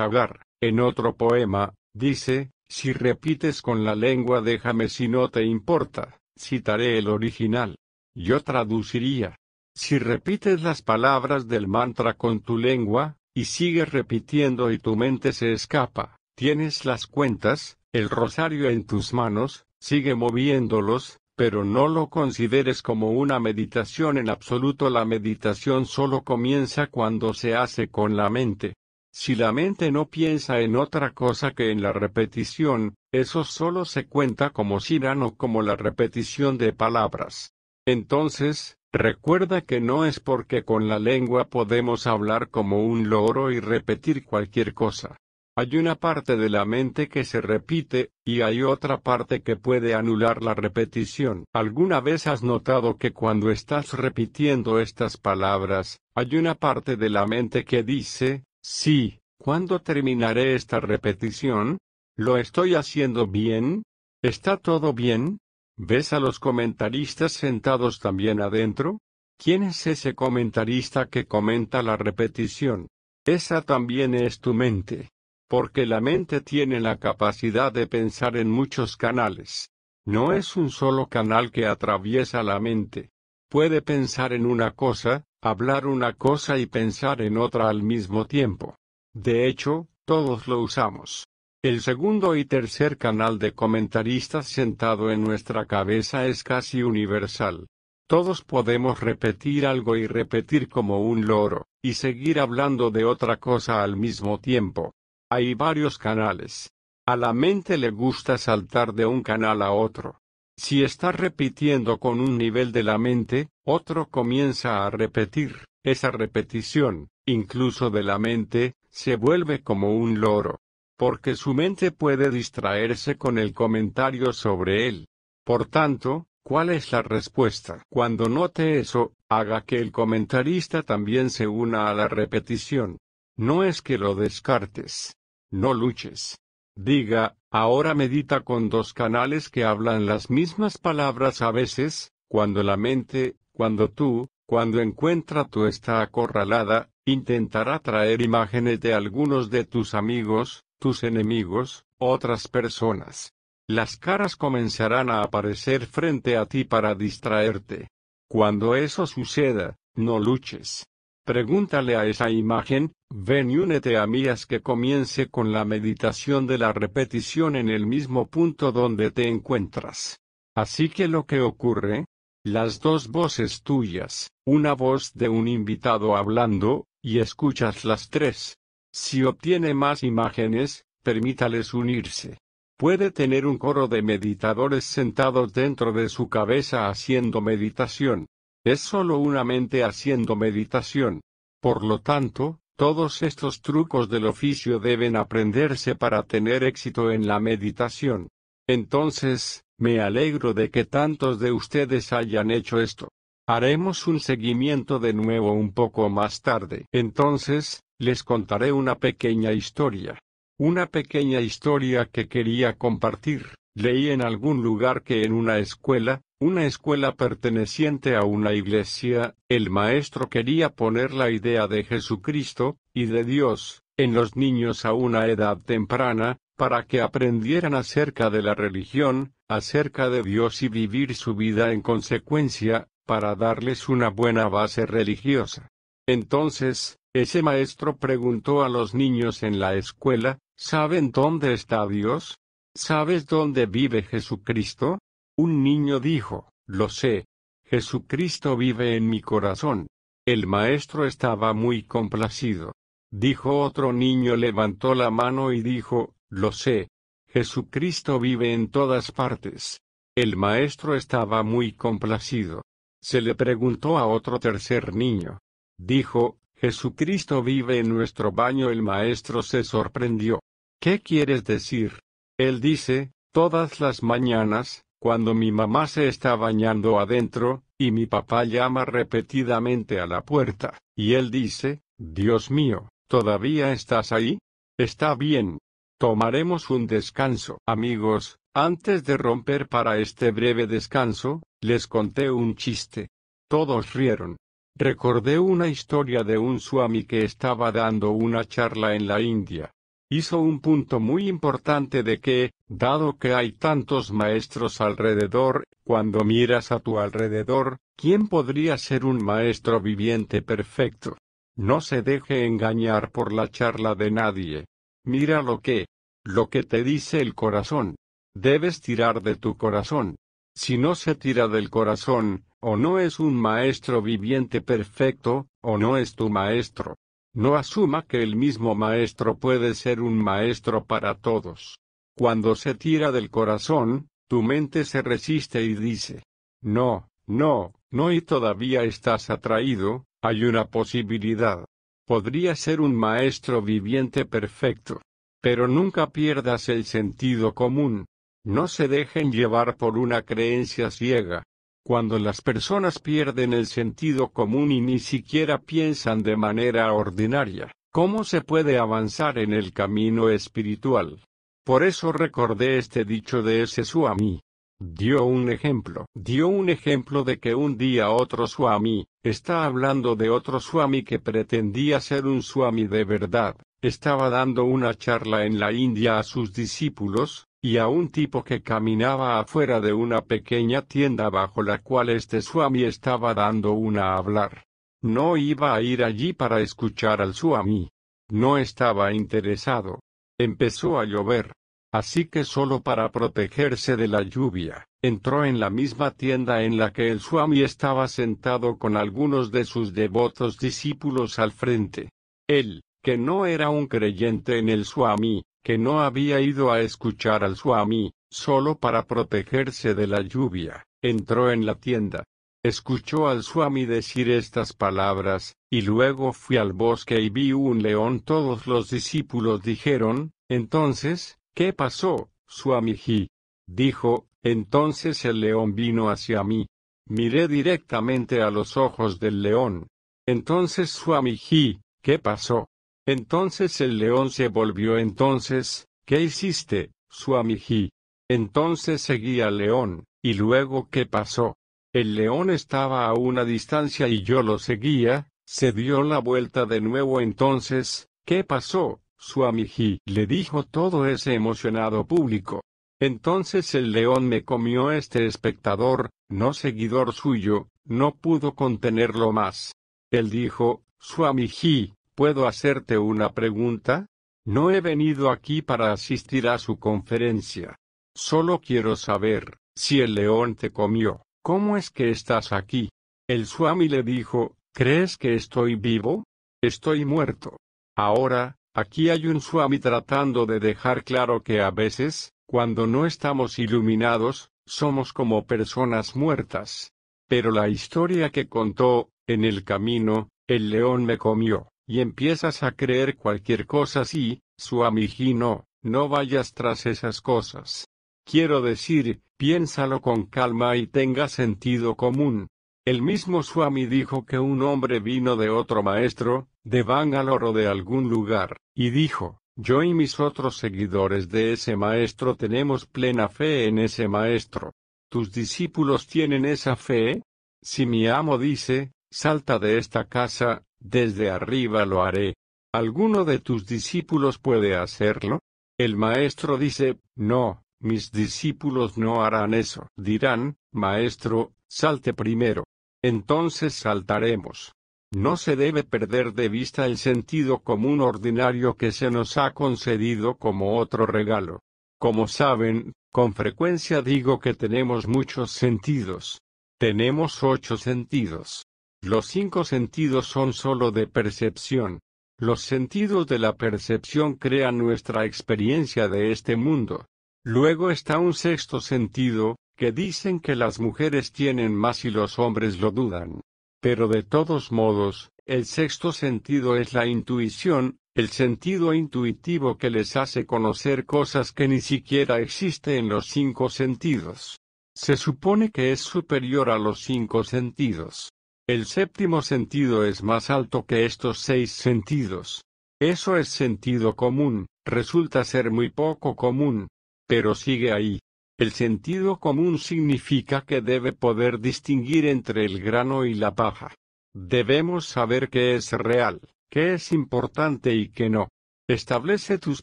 en otro poema, Dice, si repites con la lengua déjame si no te importa, citaré el original. Yo traduciría. Si repites las palabras del mantra con tu lengua, y sigues repitiendo y tu mente se escapa, tienes las cuentas, el rosario en tus manos, sigue moviéndolos, pero no lo consideres como una meditación en absoluto. La meditación solo comienza cuando se hace con la mente. Si la mente no piensa en otra cosa que en la repetición, eso solo se cuenta como o como la repetición de palabras. Entonces, recuerda que no es porque con la lengua podemos hablar como un loro y repetir cualquier cosa. Hay una parte de la mente que se repite, y hay otra parte que puede anular la repetición. ¿Alguna vez has notado que cuando estás repitiendo estas palabras, hay una parte de la mente que dice, sí, ¿cuándo terminaré esta repetición? ¿Lo estoy haciendo bien? ¿Está todo bien? ¿Ves a los comentaristas sentados también adentro? ¿Quién es ese comentarista que comenta la repetición? Esa también es tu mente porque la mente tiene la capacidad de pensar en muchos canales. No es un solo canal que atraviesa la mente. Puede pensar en una cosa, hablar una cosa y pensar en otra al mismo tiempo. De hecho, todos lo usamos. El segundo y tercer canal de comentaristas sentado en nuestra cabeza es casi universal. Todos podemos repetir algo y repetir como un loro, y seguir hablando de otra cosa al mismo tiempo. Hay varios canales. A la mente le gusta saltar de un canal a otro. Si está repitiendo con un nivel de la mente, otro comienza a repetir. Esa repetición, incluso de la mente, se vuelve como un loro. Porque su mente puede distraerse con el comentario sobre él. Por tanto, ¿cuál es la respuesta? Cuando note eso, haga que el comentarista también se una a la repetición. No es que lo descartes. No luches. Diga, ahora medita con dos canales que hablan las mismas palabras a veces, cuando la mente, cuando tú, cuando encuentra tú está acorralada, intentará traer imágenes de algunos de tus amigos, tus enemigos, otras personas. Las caras comenzarán a aparecer frente a ti para distraerte. Cuando eso suceda, no luches. Pregúntale a esa imagen, ven y únete a mí haz que comience con la meditación de la repetición en el mismo punto donde te encuentras. Así que lo que ocurre, las dos voces tuyas, una voz de un invitado hablando, y escuchas las tres. Si obtiene más imágenes, permítales unirse. Puede tener un coro de meditadores sentados dentro de su cabeza haciendo meditación. Es solo una mente haciendo meditación. Por lo tanto, todos estos trucos del oficio deben aprenderse para tener éxito en la meditación. Entonces, me alegro de que tantos de ustedes hayan hecho esto. Haremos un seguimiento de nuevo un poco más tarde. Entonces, les contaré una pequeña historia. Una pequeña historia que quería compartir. Leí en algún lugar que en una escuela, una escuela perteneciente a una iglesia, el maestro quería poner la idea de Jesucristo, y de Dios, en los niños a una edad temprana, para que aprendieran acerca de la religión, acerca de Dios y vivir su vida en consecuencia, para darles una buena base religiosa. Entonces, ese maestro preguntó a los niños en la escuela, ¿saben dónde está Dios? ¿Sabes dónde vive Jesucristo? Un niño dijo, lo sé. Jesucristo vive en mi corazón. El maestro estaba muy complacido. Dijo otro niño levantó la mano y dijo, lo sé. Jesucristo vive en todas partes. El maestro estaba muy complacido. Se le preguntó a otro tercer niño. Dijo, Jesucristo vive en nuestro baño. El maestro se sorprendió. ¿Qué quieres decir? Él dice, todas las mañanas, cuando mi mamá se está bañando adentro, y mi papá llama repetidamente a la puerta, y él dice, Dios mío, ¿todavía estás ahí? Está bien. Tomaremos un descanso. Amigos, antes de romper para este breve descanso, les conté un chiste. Todos rieron. Recordé una historia de un suami que estaba dando una charla en la India hizo un punto muy importante de que, dado que hay tantos maestros alrededor, cuando miras a tu alrededor, ¿quién podría ser un maestro viviente perfecto? No se deje engañar por la charla de nadie. Mira lo que, lo que te dice el corazón. Debes tirar de tu corazón. Si no se tira del corazón, o no es un maestro viviente perfecto, o no es tu maestro. No asuma que el mismo maestro puede ser un maestro para todos. Cuando se tira del corazón, tu mente se resiste y dice, no, no, no y todavía estás atraído, hay una posibilidad. Podría ser un maestro viviente perfecto. Pero nunca pierdas el sentido común. No se dejen llevar por una creencia ciega. Cuando las personas pierden el sentido común y ni siquiera piensan de manera ordinaria, ¿cómo se puede avanzar en el camino espiritual? Por eso recordé este dicho de ese Swami. Dio un ejemplo. Dio un ejemplo de que un día otro Swami, está hablando de otro Swami que pretendía ser un Swami de verdad, estaba dando una charla en la India a sus discípulos, y a un tipo que caminaba afuera de una pequeña tienda bajo la cual este Swami estaba dando una a hablar. No iba a ir allí para escuchar al Swami. No estaba interesado. Empezó a llover. Así que solo para protegerse de la lluvia, entró en la misma tienda en la que el Swami estaba sentado con algunos de sus devotos discípulos al frente. Él, que no era un creyente en el Swami, que no había ido a escuchar al Swami, solo para protegerse de la lluvia, entró en la tienda. Escuchó al Swami decir estas palabras, y luego fui al bosque y vi un león. Todos los discípulos dijeron, entonces, ¿qué pasó, Swamiji? Dijo, entonces el león vino hacia mí. Miré directamente a los ojos del león. Entonces Swamiji, ¿qué pasó? Entonces el león se volvió entonces, ¿qué hiciste, Swamiji? Entonces seguí al león, y luego ¿qué pasó? El león estaba a una distancia y yo lo seguía, se dio la vuelta de nuevo entonces, ¿qué pasó, Swamiji? le dijo todo ese emocionado público. Entonces el león me comió este espectador, no seguidor suyo, no pudo contenerlo más. Él dijo, Swamiji, ¿Puedo hacerte una pregunta? No he venido aquí para asistir a su conferencia. Solo quiero saber, si el león te comió, ¿cómo es que estás aquí? El Swami le dijo, ¿crees que estoy vivo? Estoy muerto. Ahora, aquí hay un Swami tratando de dejar claro que a veces, cuando no estamos iluminados, somos como personas muertas. Pero la historia que contó, en el camino, el león me comió y empiezas a creer cualquier cosa así, su amigino, no vayas tras esas cosas. Quiero decir, piénsalo con calma y tenga sentido común. El mismo Swami dijo que un hombre vino de otro maestro, de Bangalore o de algún lugar, y dijo, yo y mis otros seguidores de ese maestro tenemos plena fe en ese maestro. ¿Tus discípulos tienen esa fe? Si mi amo dice, salta de esta casa, desde arriba lo haré. ¿Alguno de tus discípulos puede hacerlo? El maestro dice, no, mis discípulos no harán eso. Dirán, maestro, salte primero. Entonces saltaremos. No se debe perder de vista el sentido común ordinario que se nos ha concedido como otro regalo. Como saben, con frecuencia digo que tenemos muchos sentidos. Tenemos ocho sentidos. Los cinco sentidos son sólo de percepción. Los sentidos de la percepción crean nuestra experiencia de este mundo. Luego está un sexto sentido, que dicen que las mujeres tienen más y los hombres lo dudan. Pero de todos modos, el sexto sentido es la intuición, el sentido intuitivo que les hace conocer cosas que ni siquiera existen en los cinco sentidos. Se supone que es superior a los cinco sentidos. El séptimo sentido es más alto que estos seis sentidos. Eso es sentido común, resulta ser muy poco común. Pero sigue ahí. El sentido común significa que debe poder distinguir entre el grano y la paja. Debemos saber qué es real, qué es importante y qué no. Establece tus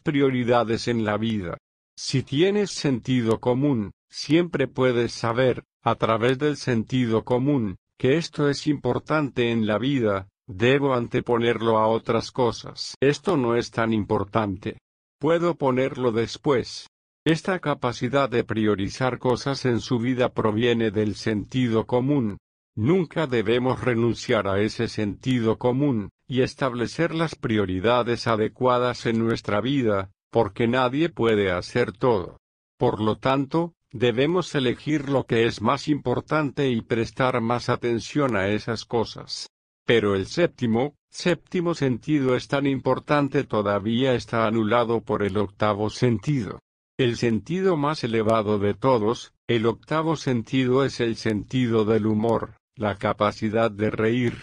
prioridades en la vida. Si tienes sentido común, siempre puedes saber, a través del sentido común, que esto es importante en la vida, debo anteponerlo a otras cosas. Esto no es tan importante. Puedo ponerlo después. Esta capacidad de priorizar cosas en su vida proviene del sentido común. Nunca debemos renunciar a ese sentido común, y establecer las prioridades adecuadas en nuestra vida, porque nadie puede hacer todo. Por lo tanto, debemos elegir lo que es más importante y prestar más atención a esas cosas. Pero el séptimo, séptimo sentido es tan importante todavía está anulado por el octavo sentido. El sentido más elevado de todos, el octavo sentido es el sentido del humor, la capacidad de reír.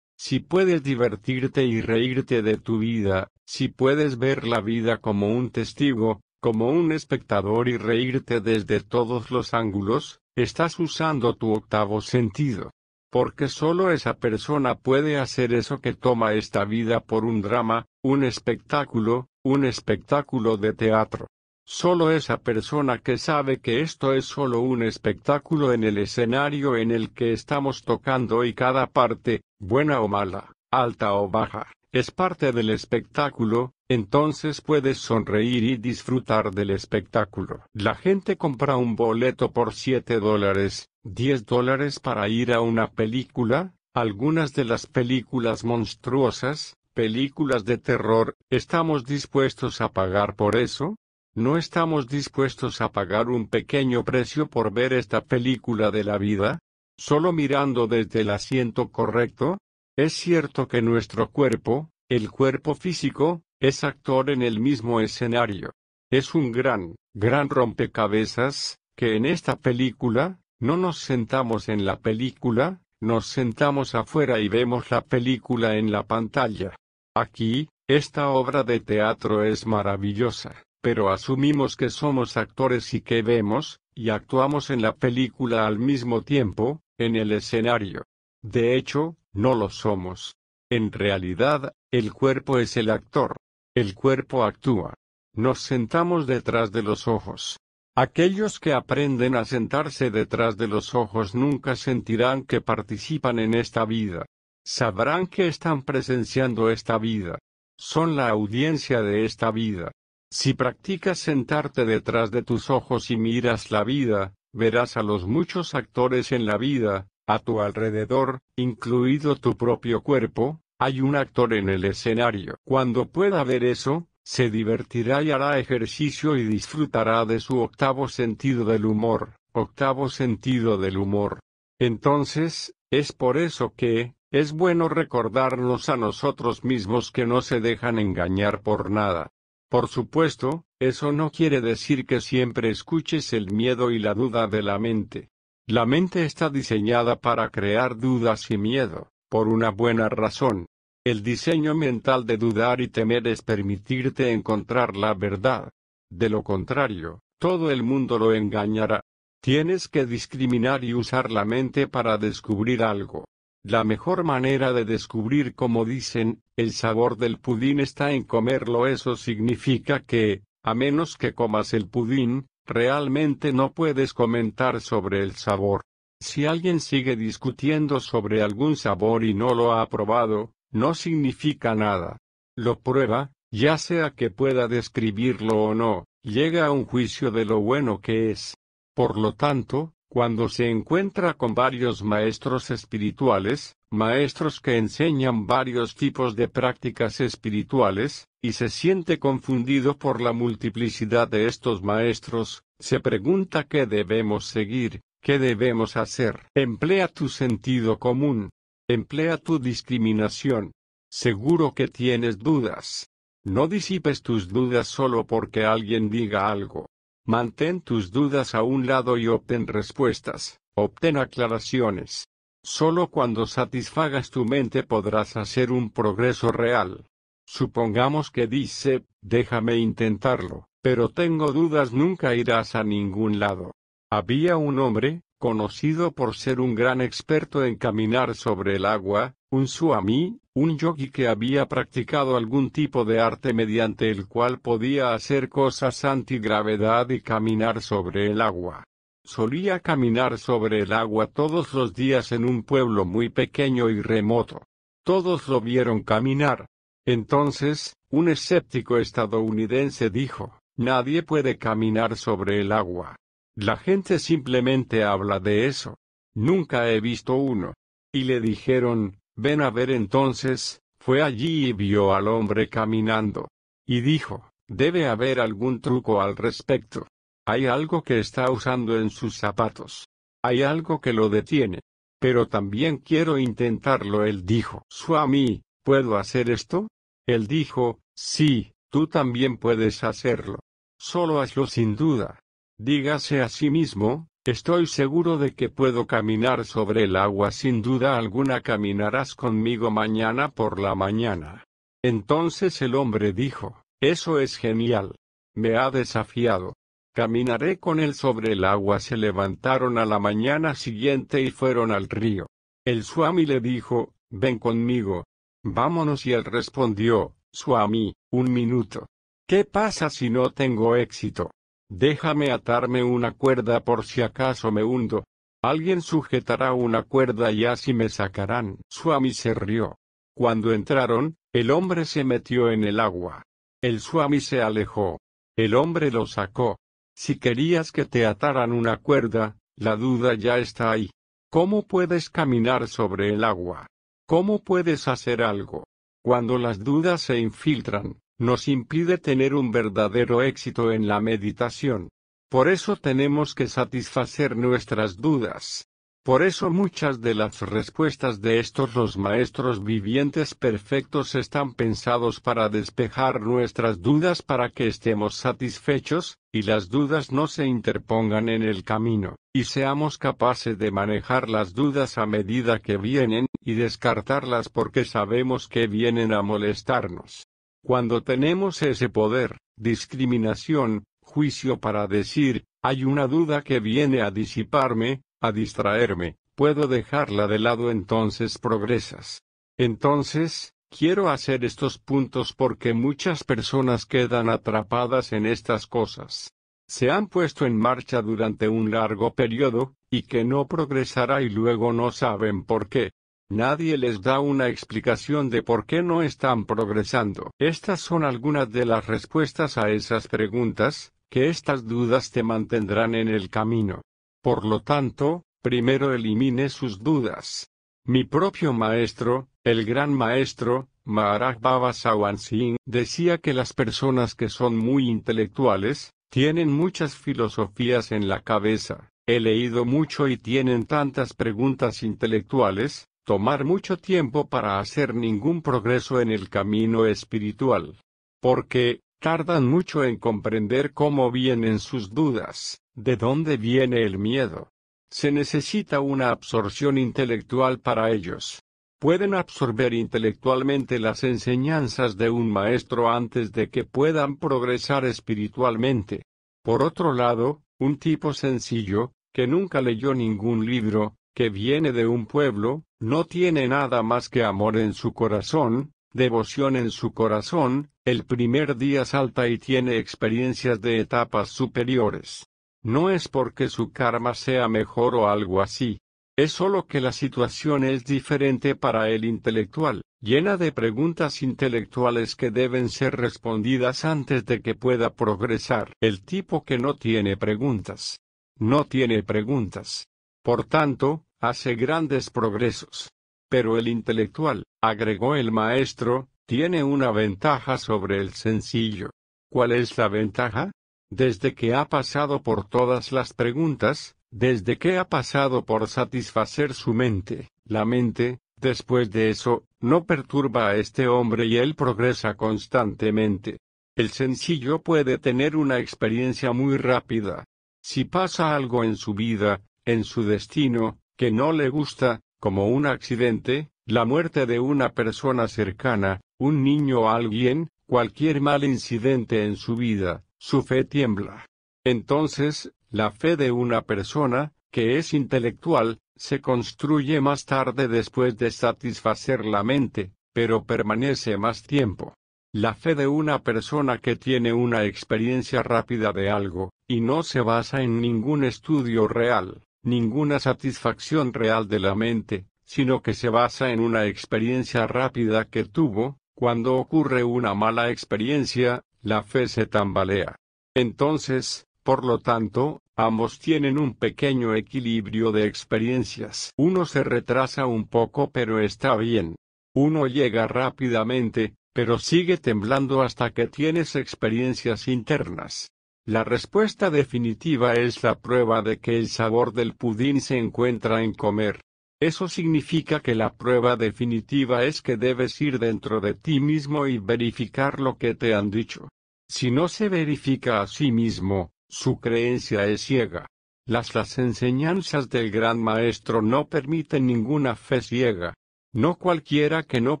Si puedes divertirte y reírte de tu vida, si puedes ver la vida como un testigo, como un espectador y reírte desde todos los ángulos, estás usando tu octavo sentido. Porque solo esa persona puede hacer eso que toma esta vida por un drama, un espectáculo, un espectáculo de teatro. Solo esa persona que sabe que esto es solo un espectáculo en el escenario en el que estamos tocando y cada parte, buena o mala, alta o baja, es parte del espectáculo, entonces puedes sonreír y disfrutar del espectáculo. La gente compra un boleto por 7 dólares, 10 dólares para ir a una película, algunas de las películas monstruosas, películas de terror, ¿estamos dispuestos a pagar por eso? ¿No estamos dispuestos a pagar un pequeño precio por ver esta película de la vida? ¿Solo mirando desde el asiento correcto? Es cierto que nuestro cuerpo, el cuerpo físico, es actor en el mismo escenario. Es un gran, gran rompecabezas, que en esta película, no nos sentamos en la película, nos sentamos afuera y vemos la película en la pantalla. Aquí, esta obra de teatro es maravillosa pero asumimos que somos actores y que vemos, y actuamos en la película al mismo tiempo, en el escenario. De hecho, no lo somos. En realidad, el cuerpo es el actor. El cuerpo actúa. Nos sentamos detrás de los ojos. Aquellos que aprenden a sentarse detrás de los ojos nunca sentirán que participan en esta vida. Sabrán que están presenciando esta vida. Son la audiencia de esta vida. Si practicas sentarte detrás de tus ojos y miras la vida, verás a los muchos actores en la vida, a tu alrededor, incluido tu propio cuerpo, hay un actor en el escenario. Cuando pueda ver eso, se divertirá y hará ejercicio y disfrutará de su octavo sentido del humor, octavo sentido del humor. Entonces, es por eso que, es bueno recordarnos a nosotros mismos que no se dejan engañar por nada. Por supuesto, eso no quiere decir que siempre escuches el miedo y la duda de la mente. La mente está diseñada para crear dudas y miedo, por una buena razón. El diseño mental de dudar y temer es permitirte encontrar la verdad. De lo contrario, todo el mundo lo engañará. Tienes que discriminar y usar la mente para descubrir algo. La mejor manera de descubrir, como dicen, el sabor del pudín está en comerlo. Eso significa que, a menos que comas el pudín, realmente no puedes comentar sobre el sabor. Si alguien sigue discutiendo sobre algún sabor y no lo ha probado, no significa nada. Lo prueba, ya sea que pueda describirlo o no, llega a un juicio de lo bueno que es. Por lo tanto, cuando se encuentra con varios maestros espirituales, maestros que enseñan varios tipos de prácticas espirituales, y se siente confundido por la multiplicidad de estos maestros, se pregunta qué debemos seguir, qué debemos hacer. Emplea tu sentido común. Emplea tu discriminación. Seguro que tienes dudas. No disipes tus dudas solo porque alguien diga algo. Mantén tus dudas a un lado y obtén respuestas, obtén aclaraciones. Solo cuando satisfagas tu mente podrás hacer un progreso real. Supongamos que dice, déjame intentarlo, pero tengo dudas nunca irás a ningún lado. Había un hombre, conocido por ser un gran experto en caminar sobre el agua, un suami, un yogi que había practicado algún tipo de arte mediante el cual podía hacer cosas antigravedad y caminar sobre el agua. Solía caminar sobre el agua todos los días en un pueblo muy pequeño y remoto. Todos lo vieron caminar. Entonces, un escéptico estadounidense dijo, Nadie puede caminar sobre el agua. La gente simplemente habla de eso. Nunca he visto uno. Y le dijeron, ven a ver entonces, fue allí y vio al hombre caminando. Y dijo, debe haber algún truco al respecto. Hay algo que está usando en sus zapatos. Hay algo que lo detiene. Pero también quiero intentarlo. Él dijo, Swami, ¿puedo hacer esto? Él dijo, sí, tú también puedes hacerlo. Solo hazlo sin duda. Dígase a sí mismo, estoy seguro de que puedo caminar sobre el agua sin duda alguna caminarás conmigo mañana por la mañana. Entonces el hombre dijo, eso es genial. Me ha desafiado. Caminaré con él sobre el agua. Se levantaron a la mañana siguiente y fueron al río. El Swami le dijo, ven conmigo. Vámonos y él respondió, Swami, un minuto. ¿Qué pasa si no tengo éxito? Déjame atarme una cuerda por si acaso me hundo. Alguien sujetará una cuerda y así me sacarán. Swami se rió. Cuando entraron, el hombre se metió en el agua. El Swami se alejó. El hombre lo sacó. Si querías que te ataran una cuerda, la duda ya está ahí. ¿Cómo puedes caminar sobre el agua? ¿Cómo puedes hacer algo? Cuando las dudas se infiltran, nos impide tener un verdadero éxito en la meditación. Por eso tenemos que satisfacer nuestras dudas. Por eso muchas de las respuestas de estos los maestros vivientes perfectos están pensados para despejar nuestras dudas para que estemos satisfechos, y las dudas no se interpongan en el camino, y seamos capaces de manejar las dudas a medida que vienen, y descartarlas porque sabemos que vienen a molestarnos. Cuando tenemos ese poder, discriminación, juicio para decir, hay una duda que viene a disiparme, a distraerme, puedo dejarla de lado entonces progresas. Entonces, quiero hacer estos puntos porque muchas personas quedan atrapadas en estas cosas. Se han puesto en marcha durante un largo periodo, y que no progresará y luego no saben por qué. Nadie les da una explicación de por qué no están progresando. Estas son algunas de las respuestas a esas preguntas, que estas dudas te mantendrán en el camino. Por lo tanto, primero elimine sus dudas. Mi propio maestro, el gran maestro, Maharaj Baba Singh, decía que las personas que son muy intelectuales, tienen muchas filosofías en la cabeza, he leído mucho y tienen tantas preguntas intelectuales, tomar mucho tiempo para hacer ningún progreso en el camino espiritual. Porque, tardan mucho en comprender cómo vienen sus dudas, de dónde viene el miedo. Se necesita una absorción intelectual para ellos. Pueden absorber intelectualmente las enseñanzas de un maestro antes de que puedan progresar espiritualmente. Por otro lado, un tipo sencillo, que nunca leyó ningún libro, que viene de un pueblo, no tiene nada más que amor en su corazón, devoción en su corazón, el primer día salta y tiene experiencias de etapas superiores. No es porque su karma sea mejor o algo así. Es solo que la situación es diferente para el intelectual, llena de preguntas intelectuales que deben ser respondidas antes de que pueda progresar. El tipo que no tiene preguntas. No tiene preguntas. Por tanto, hace grandes progresos. Pero el intelectual, agregó el maestro, tiene una ventaja sobre el sencillo. ¿Cuál es la ventaja? Desde que ha pasado por todas las preguntas, desde que ha pasado por satisfacer su mente, la mente, después de eso, no perturba a este hombre y él progresa constantemente. El sencillo puede tener una experiencia muy rápida. Si pasa algo en su vida, en su destino, que no le gusta, como un accidente, la muerte de una persona cercana, un niño o alguien, cualquier mal incidente en su vida, su fe tiembla. Entonces, la fe de una persona, que es intelectual, se construye más tarde después de satisfacer la mente, pero permanece más tiempo. La fe de una persona que tiene una experiencia rápida de algo, y no se basa en ningún estudio real, ninguna satisfacción real de la mente, sino que se basa en una experiencia rápida que tuvo, cuando ocurre una mala experiencia, la fe se tambalea. Entonces, por lo tanto, ambos tienen un pequeño equilibrio de experiencias. Uno se retrasa un poco pero está bien. Uno llega rápidamente, pero sigue temblando hasta que tienes experiencias internas. La respuesta definitiva es la prueba de que el sabor del pudín se encuentra en comer. Eso significa que la prueba definitiva es que debes ir dentro de ti mismo y verificar lo que te han dicho. Si no se verifica a sí mismo, su creencia es ciega. Las, enseñanzas del gran maestro no permiten ninguna fe ciega. No cualquiera que no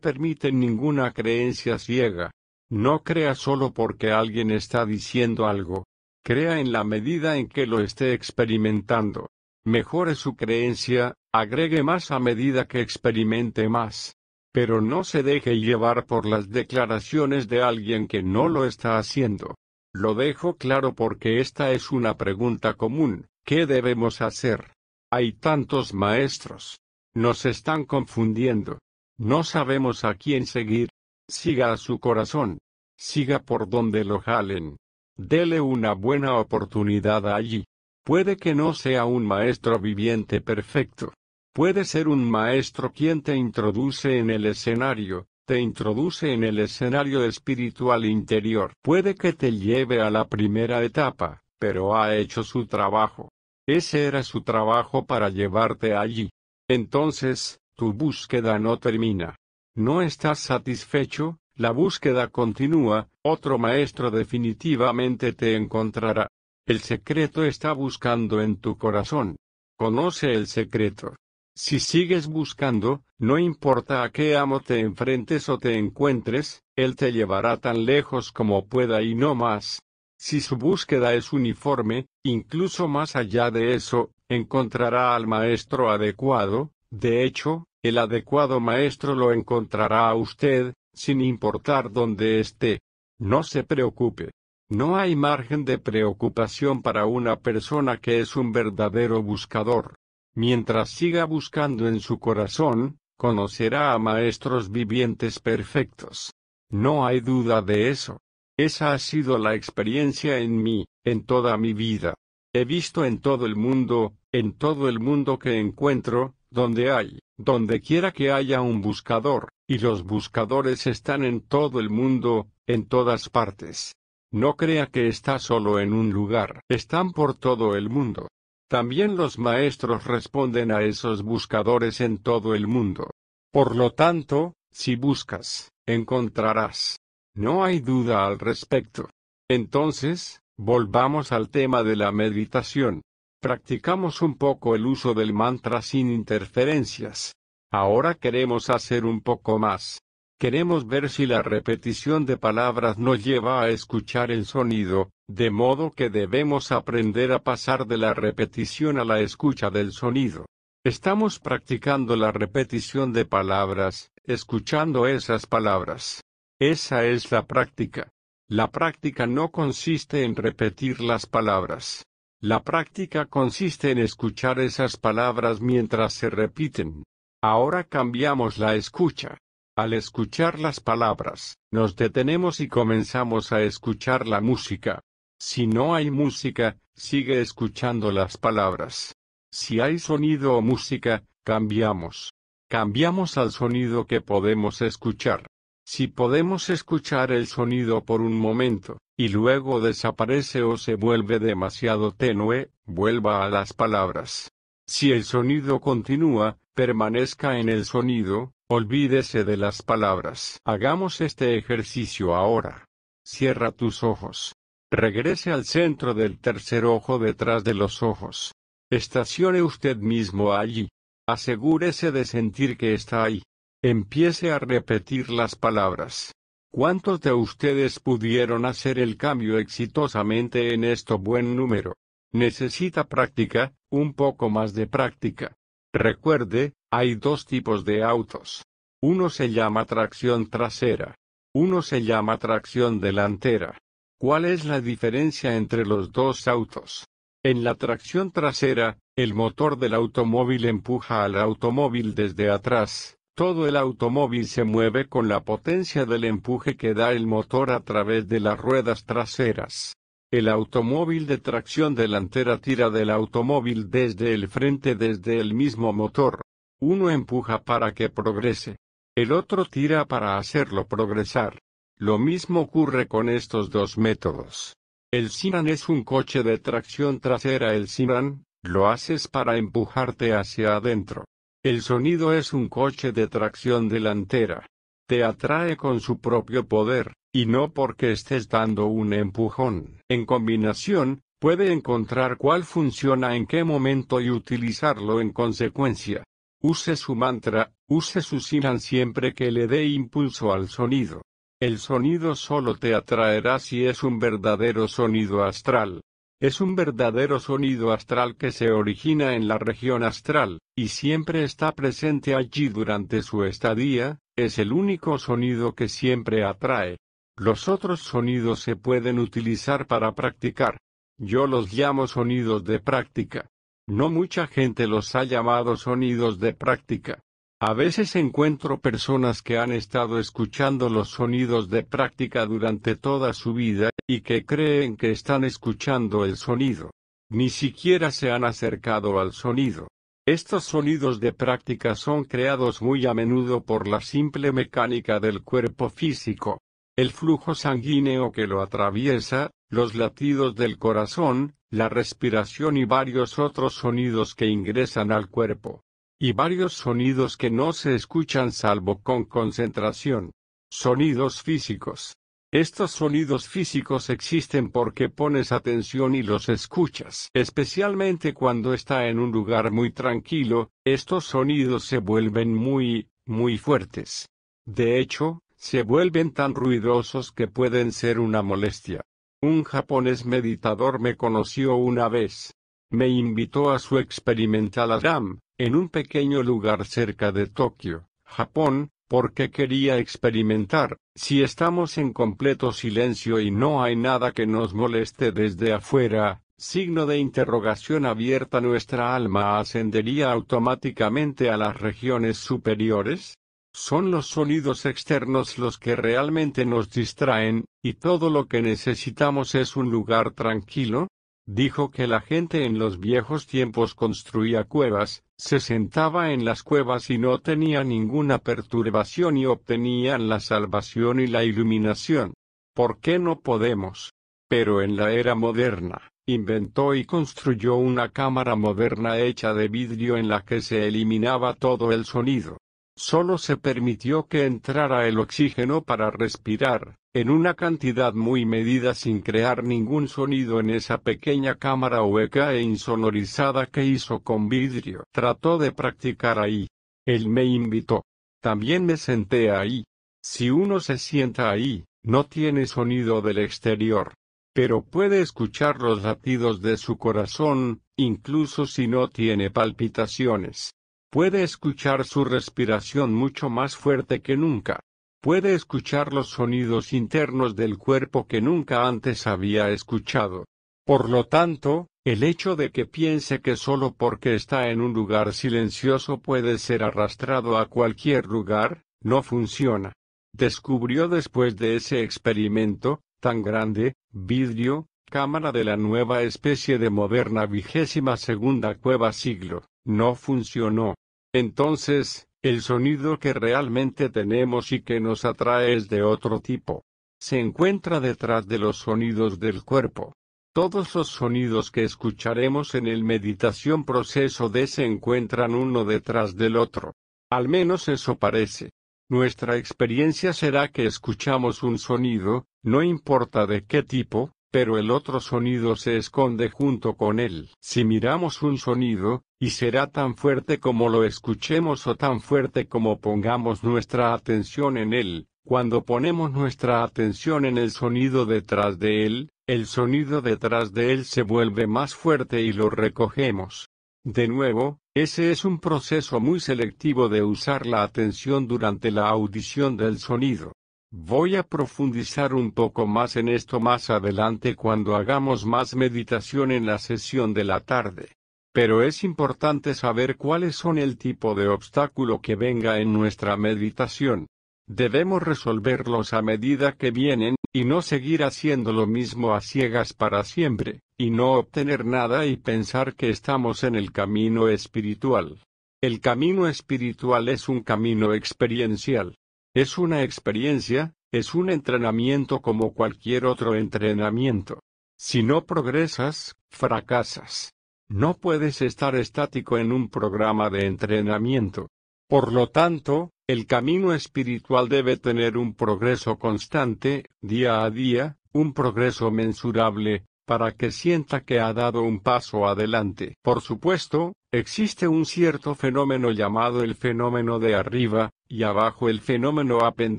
permiten ninguna creencia ciega. No crea solo porque alguien está diciendo algo. Crea en la medida en que lo esté experimentando. Mejore su creencia, agregue más a medida que experimente más. Pero no se deje llevar por las declaraciones de alguien que no lo está haciendo. Lo dejo claro porque esta es una pregunta común. ¿Qué debemos hacer? Hay tantos maestros. Nos están confundiendo. No sabemos a quién seguir. Siga a su corazón. Siga por donde lo jalen. Dele una buena oportunidad allí. Puede que no sea un maestro viviente perfecto. Puede ser un maestro quien te introduce en el escenario, te introduce en el escenario espiritual interior. Puede que te lleve a la primera etapa, pero ha hecho su trabajo. Ese era su trabajo para llevarte allí. Entonces, tu búsqueda no termina. ¿No estás satisfecho? La búsqueda continúa, otro maestro definitivamente te encontrará. El secreto está buscando en tu corazón. Conoce el secreto. Si sigues buscando, no importa a qué amo te enfrentes o te encuentres, Él te llevará tan lejos como pueda y no más. Si su búsqueda es uniforme, incluso más allá de eso, encontrará al maestro adecuado, de hecho, el adecuado maestro lo encontrará a usted, sin importar dónde esté. No se preocupe. No hay margen de preocupación para una persona que es un verdadero buscador. Mientras siga buscando en su corazón, conocerá a maestros vivientes perfectos. No hay duda de eso. Esa ha sido la experiencia en mí, en toda mi vida. He visto en todo el mundo, en todo el mundo que encuentro, donde hay, donde quiera que haya un buscador, y los buscadores están en todo el mundo, en todas partes. No crea que está solo en un lugar, están por todo el mundo. También los maestros responden a esos buscadores en todo el mundo. Por lo tanto, si buscas, encontrarás. No hay duda al respecto. Entonces, volvamos al tema de la meditación. Practicamos un poco el uso del mantra sin interferencias. Ahora queremos hacer un poco más. Queremos ver si la repetición de palabras nos lleva a escuchar el sonido, de modo que debemos aprender a pasar de la repetición a la escucha del sonido. Estamos practicando la repetición de palabras, escuchando esas palabras. Esa es la práctica. La práctica no consiste en repetir las palabras. La práctica consiste en escuchar esas palabras mientras se repiten. Ahora cambiamos la escucha. Al escuchar las palabras, nos detenemos y comenzamos a escuchar la música. Si no hay música, sigue escuchando las palabras. Si hay sonido o música, cambiamos. Cambiamos al sonido que podemos escuchar. Si podemos escuchar el sonido por un momento, y luego desaparece o se vuelve demasiado tenue, vuelva a las palabras. Si el sonido continúa, permanezca en el sonido, Olvídese de las palabras. Hagamos este ejercicio ahora. Cierra tus ojos. Regrese al centro del tercer ojo detrás de los ojos. Estacione usted mismo allí. Asegúrese de sentir que está ahí. Empiece a repetir las palabras. ¿Cuántos de ustedes pudieron hacer el cambio exitosamente en esto buen número? Necesita práctica, un poco más de práctica. Recuerde, hay dos tipos de autos. Uno se llama tracción trasera. Uno se llama tracción delantera. ¿Cuál es la diferencia entre los dos autos? En la tracción trasera, el motor del automóvil empuja al automóvil desde atrás. Todo el automóvil se mueve con la potencia del empuje que da el motor a través de las ruedas traseras. El automóvil de tracción delantera tira del automóvil desde el frente desde el mismo motor. Uno empuja para que progrese. El otro tira para hacerlo progresar. Lo mismo ocurre con estos dos métodos. El Sinan es un coche de tracción trasera. El Sinan, lo haces para empujarte hacia adentro. El sonido es un coche de tracción delantera. Te atrae con su propio poder y no porque estés dando un empujón. En combinación, puede encontrar cuál funciona en qué momento y utilizarlo en consecuencia. Use su mantra, use su sinan siempre que le dé impulso al sonido. El sonido solo te atraerá si es un verdadero sonido astral. Es un verdadero sonido astral que se origina en la región astral, y siempre está presente allí durante su estadía, es el único sonido que siempre atrae. Los otros sonidos se pueden utilizar para practicar. Yo los llamo sonidos de práctica. No mucha gente los ha llamado sonidos de práctica. A veces encuentro personas que han estado escuchando los sonidos de práctica durante toda su vida, y que creen que están escuchando el sonido. Ni siquiera se han acercado al sonido. Estos sonidos de práctica son creados muy a menudo por la simple mecánica del cuerpo físico el flujo sanguíneo que lo atraviesa, los latidos del corazón, la respiración y varios otros sonidos que ingresan al cuerpo. Y varios sonidos que no se escuchan salvo con concentración. Sonidos físicos. Estos sonidos físicos existen porque pones atención y los escuchas. Especialmente cuando está en un lugar muy tranquilo, estos sonidos se vuelven muy, muy fuertes. De hecho, se vuelven tan ruidosos que pueden ser una molestia. Un japonés meditador me conoció una vez. Me invitó a su experimental Adam, en un pequeño lugar cerca de Tokio, Japón, porque quería experimentar, si estamos en completo silencio y no hay nada que nos moleste desde afuera, signo de interrogación abierta nuestra alma ascendería automáticamente a las regiones superiores? Son los sonidos externos los que realmente nos distraen, y todo lo que necesitamos es un lugar tranquilo. Dijo que la gente en los viejos tiempos construía cuevas, se sentaba en las cuevas y no tenía ninguna perturbación y obtenían la salvación y la iluminación. ¿Por qué no podemos? Pero en la era moderna, inventó y construyó una cámara moderna hecha de vidrio en la que se eliminaba todo el sonido. Solo se permitió que entrara el oxígeno para respirar, en una cantidad muy medida sin crear ningún sonido en esa pequeña cámara hueca e insonorizada que hizo con vidrio. Trató de practicar ahí. Él me invitó. También me senté ahí. Si uno se sienta ahí, no tiene sonido del exterior. Pero puede escuchar los latidos de su corazón, incluso si no tiene palpitaciones. Puede escuchar su respiración mucho más fuerte que nunca. Puede escuchar los sonidos internos del cuerpo que nunca antes había escuchado. Por lo tanto, el hecho de que piense que solo porque está en un lugar silencioso puede ser arrastrado a cualquier lugar, no funciona. Descubrió después de ese experimento, tan grande, vidrio, cámara de la nueva especie de moderna vigésima segunda cueva siglo, no funcionó. Entonces, el sonido que realmente tenemos y que nos atrae es de otro tipo. Se encuentra detrás de los sonidos del cuerpo. Todos los sonidos que escucharemos en el meditación proceso de se encuentran uno detrás del otro. Al menos eso parece. Nuestra experiencia será que escuchamos un sonido, no importa de qué tipo, pero el otro sonido se esconde junto con él. Si miramos un sonido, y será tan fuerte como lo escuchemos o tan fuerte como pongamos nuestra atención en él, cuando ponemos nuestra atención en el sonido detrás de él, el sonido detrás de él se vuelve más fuerte y lo recogemos. De nuevo, ese es un proceso muy selectivo de usar la atención durante la audición del sonido. Voy a profundizar un poco más en esto más adelante cuando hagamos más meditación en la sesión de la tarde. Pero es importante saber cuáles son el tipo de obstáculo que venga en nuestra meditación. Debemos resolverlos a medida que vienen, y no seguir haciendo lo mismo a ciegas para siempre, y no obtener nada y pensar que estamos en el camino espiritual. El camino espiritual es un camino experiencial. Es una experiencia, es un entrenamiento como cualquier otro entrenamiento. Si no progresas, fracasas. No puedes estar estático en un programa de entrenamiento. Por lo tanto, el camino espiritual debe tener un progreso constante, día a día, un progreso mensurable, para que sienta que ha dado un paso adelante. Por supuesto, existe un cierto fenómeno llamado el fenómeno de arriba, y abajo el fenómeno up and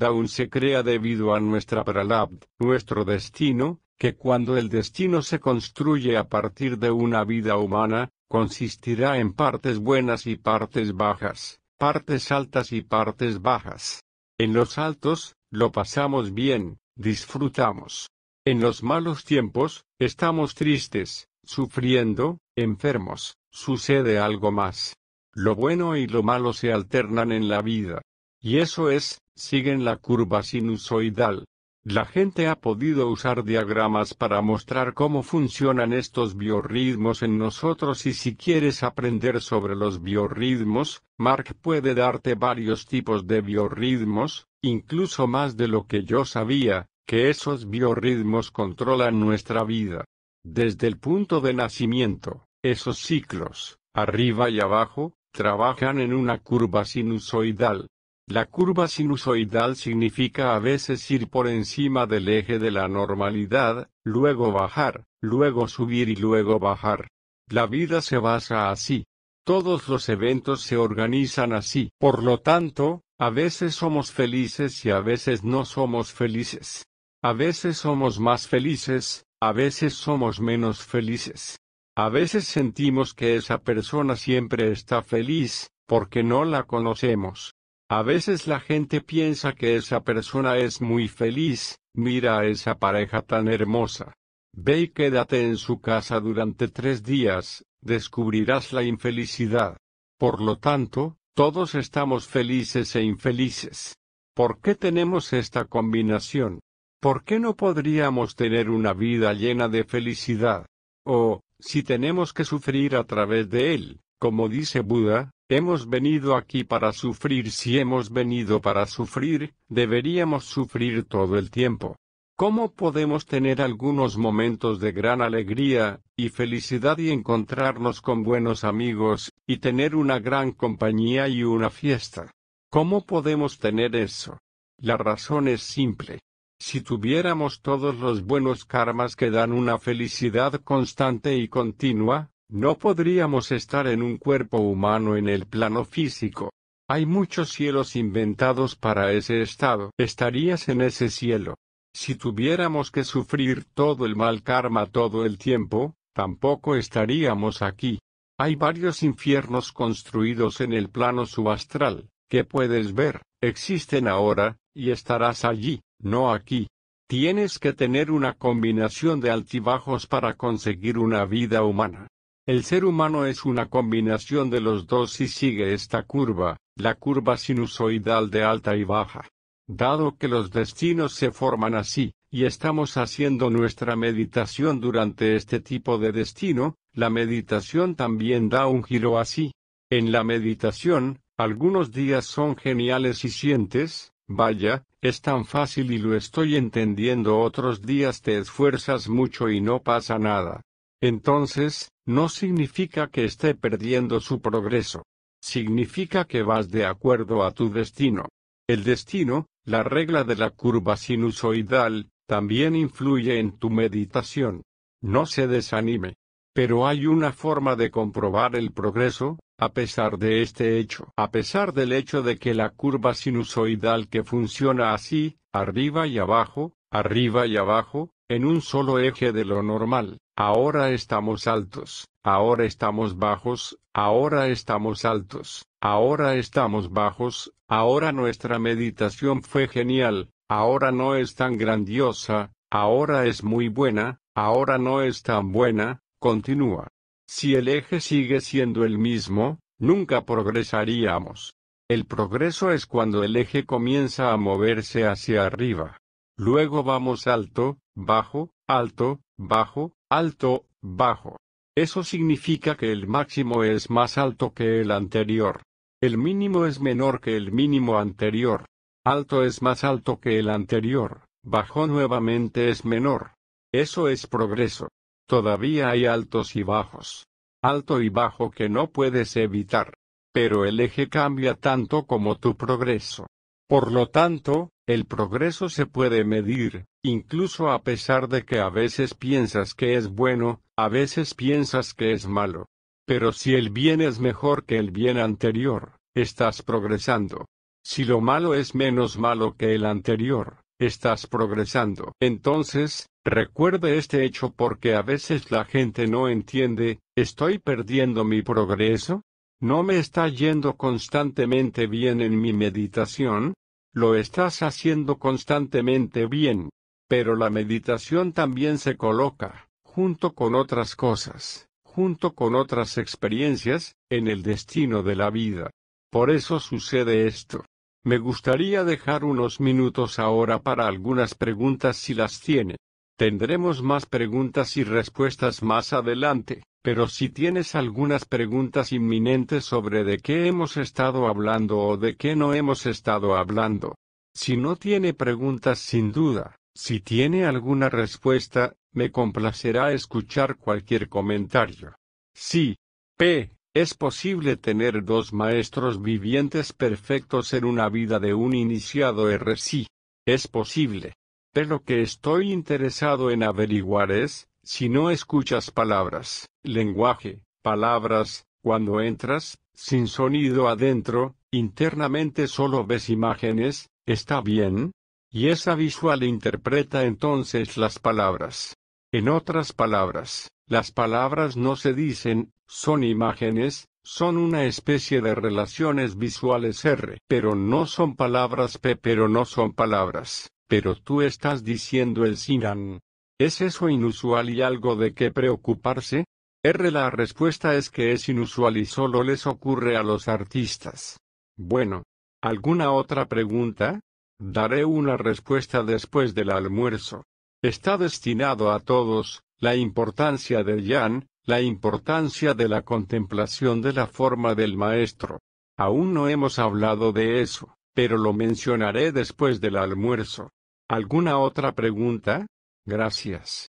down se crea debido a nuestra pralabd, nuestro destino, que cuando el destino se construye a partir de una vida humana, consistirá en partes buenas y partes bajas, partes altas y partes bajas. En los altos, lo pasamos bien, disfrutamos. En los malos tiempos, estamos tristes, sufriendo, enfermos, sucede algo más. Lo bueno y lo malo se alternan en la vida. Y eso es, siguen la curva sinusoidal. La gente ha podido usar diagramas para mostrar cómo funcionan estos biorritmos en nosotros y si quieres aprender sobre los biorritmos, Mark puede darte varios tipos de biorritmos, incluso más de lo que yo sabía, que esos biorritmos controlan nuestra vida. Desde el punto de nacimiento, esos ciclos, arriba y abajo, trabajan en una curva sinusoidal. La curva sinusoidal significa a veces ir por encima del eje de la normalidad, luego bajar, luego subir y luego bajar. La vida se basa así. Todos los eventos se organizan así. Por lo tanto, a veces somos felices y a veces no somos felices. A veces somos más felices, a veces somos menos felices. A veces sentimos que esa persona siempre está feliz, porque no la conocemos. A veces la gente piensa que esa persona es muy feliz, mira a esa pareja tan hermosa. Ve y quédate en su casa durante tres días, descubrirás la infelicidad. Por lo tanto, todos estamos felices e infelices. ¿Por qué tenemos esta combinación? ¿Por qué no podríamos tener una vida llena de felicidad? O, si tenemos que sufrir a través de él, como dice Buda, hemos venido aquí para sufrir. Si hemos venido para sufrir, deberíamos sufrir todo el tiempo. ¿Cómo podemos tener algunos momentos de gran alegría y felicidad y encontrarnos con buenos amigos, y tener una gran compañía y una fiesta? ¿Cómo podemos tener eso? La razón es simple. Si tuviéramos todos los buenos karmas que dan una felicidad constante y continua, no podríamos estar en un cuerpo humano en el plano físico. Hay muchos cielos inventados para ese estado. Estarías en ese cielo. Si tuviéramos que sufrir todo el mal karma todo el tiempo, tampoco estaríamos aquí. Hay varios infiernos construidos en el plano subastral, que puedes ver, existen ahora, y estarás allí no aquí. Tienes que tener una combinación de altibajos para conseguir una vida humana. El ser humano es una combinación de los dos y sigue esta curva, la curva sinusoidal de alta y baja. Dado que los destinos se forman así, y estamos haciendo nuestra meditación durante este tipo de destino, la meditación también da un giro así. En la meditación, algunos días son geniales y sientes, vaya, es tan fácil y lo estoy entendiendo otros días te esfuerzas mucho y no pasa nada. Entonces, no significa que esté perdiendo su progreso. Significa que vas de acuerdo a tu destino. El destino, la regla de la curva sinusoidal, también influye en tu meditación. No se desanime. Pero hay una forma de comprobar el progreso, a pesar de este hecho, a pesar del hecho de que la curva sinusoidal que funciona así, arriba y abajo, arriba y abajo, en un solo eje de lo normal, ahora estamos altos, ahora estamos bajos, ahora estamos altos, ahora estamos bajos, ahora nuestra meditación fue genial, ahora no es tan grandiosa, ahora es muy buena, ahora no es tan buena, continúa. Si el eje sigue siendo el mismo, nunca progresaríamos. El progreso es cuando el eje comienza a moverse hacia arriba. Luego vamos alto, bajo, alto, bajo, alto, bajo. Eso significa que el máximo es más alto que el anterior. El mínimo es menor que el mínimo anterior. Alto es más alto que el anterior. Bajo nuevamente es menor. Eso es progreso. Todavía hay altos y bajos. Alto y bajo que no puedes evitar. Pero el eje cambia tanto como tu progreso. Por lo tanto, el progreso se puede medir, incluso a pesar de que a veces piensas que es bueno, a veces piensas que es malo. Pero si el bien es mejor que el bien anterior, estás progresando. Si lo malo es menos malo que el anterior, estás progresando. Entonces, recuerde este hecho porque a veces la gente no entiende, ¿estoy perdiendo mi progreso? ¿No me está yendo constantemente bien en mi meditación? Lo estás haciendo constantemente bien. Pero la meditación también se coloca, junto con otras cosas, junto con otras experiencias, en el destino de la vida. Por eso sucede esto. Me gustaría dejar unos minutos ahora para algunas preguntas si las tiene. Tendremos más preguntas y respuestas más adelante, pero si tienes algunas preguntas inminentes sobre de qué hemos estado hablando o de qué no hemos estado hablando. Si no tiene preguntas sin duda, si tiene alguna respuesta, me complacerá escuchar cualquier comentario. Sí. P. Es posible tener dos maestros vivientes perfectos en una vida de un iniciado RC. Es posible. Pero lo que estoy interesado en averiguar es, si no escuchas palabras, lenguaje, palabras, cuando entras, sin sonido adentro, internamente solo ves imágenes, ¿está bien? Y esa visual interpreta entonces las palabras. En otras palabras, las palabras no se dicen, son imágenes, son una especie de relaciones visuales R, pero no son palabras P, pero no son palabras pero tú estás diciendo el Sinan. ¿Es eso inusual y algo de qué preocuparse? R. La respuesta es que es inusual y solo les ocurre a los artistas. Bueno. ¿Alguna otra pregunta? Daré una respuesta después del almuerzo. Está destinado a todos, la importancia del yan, la importancia de la contemplación de la forma del maestro. Aún no hemos hablado de eso, pero lo mencionaré después del almuerzo. ¿Alguna otra pregunta? Gracias.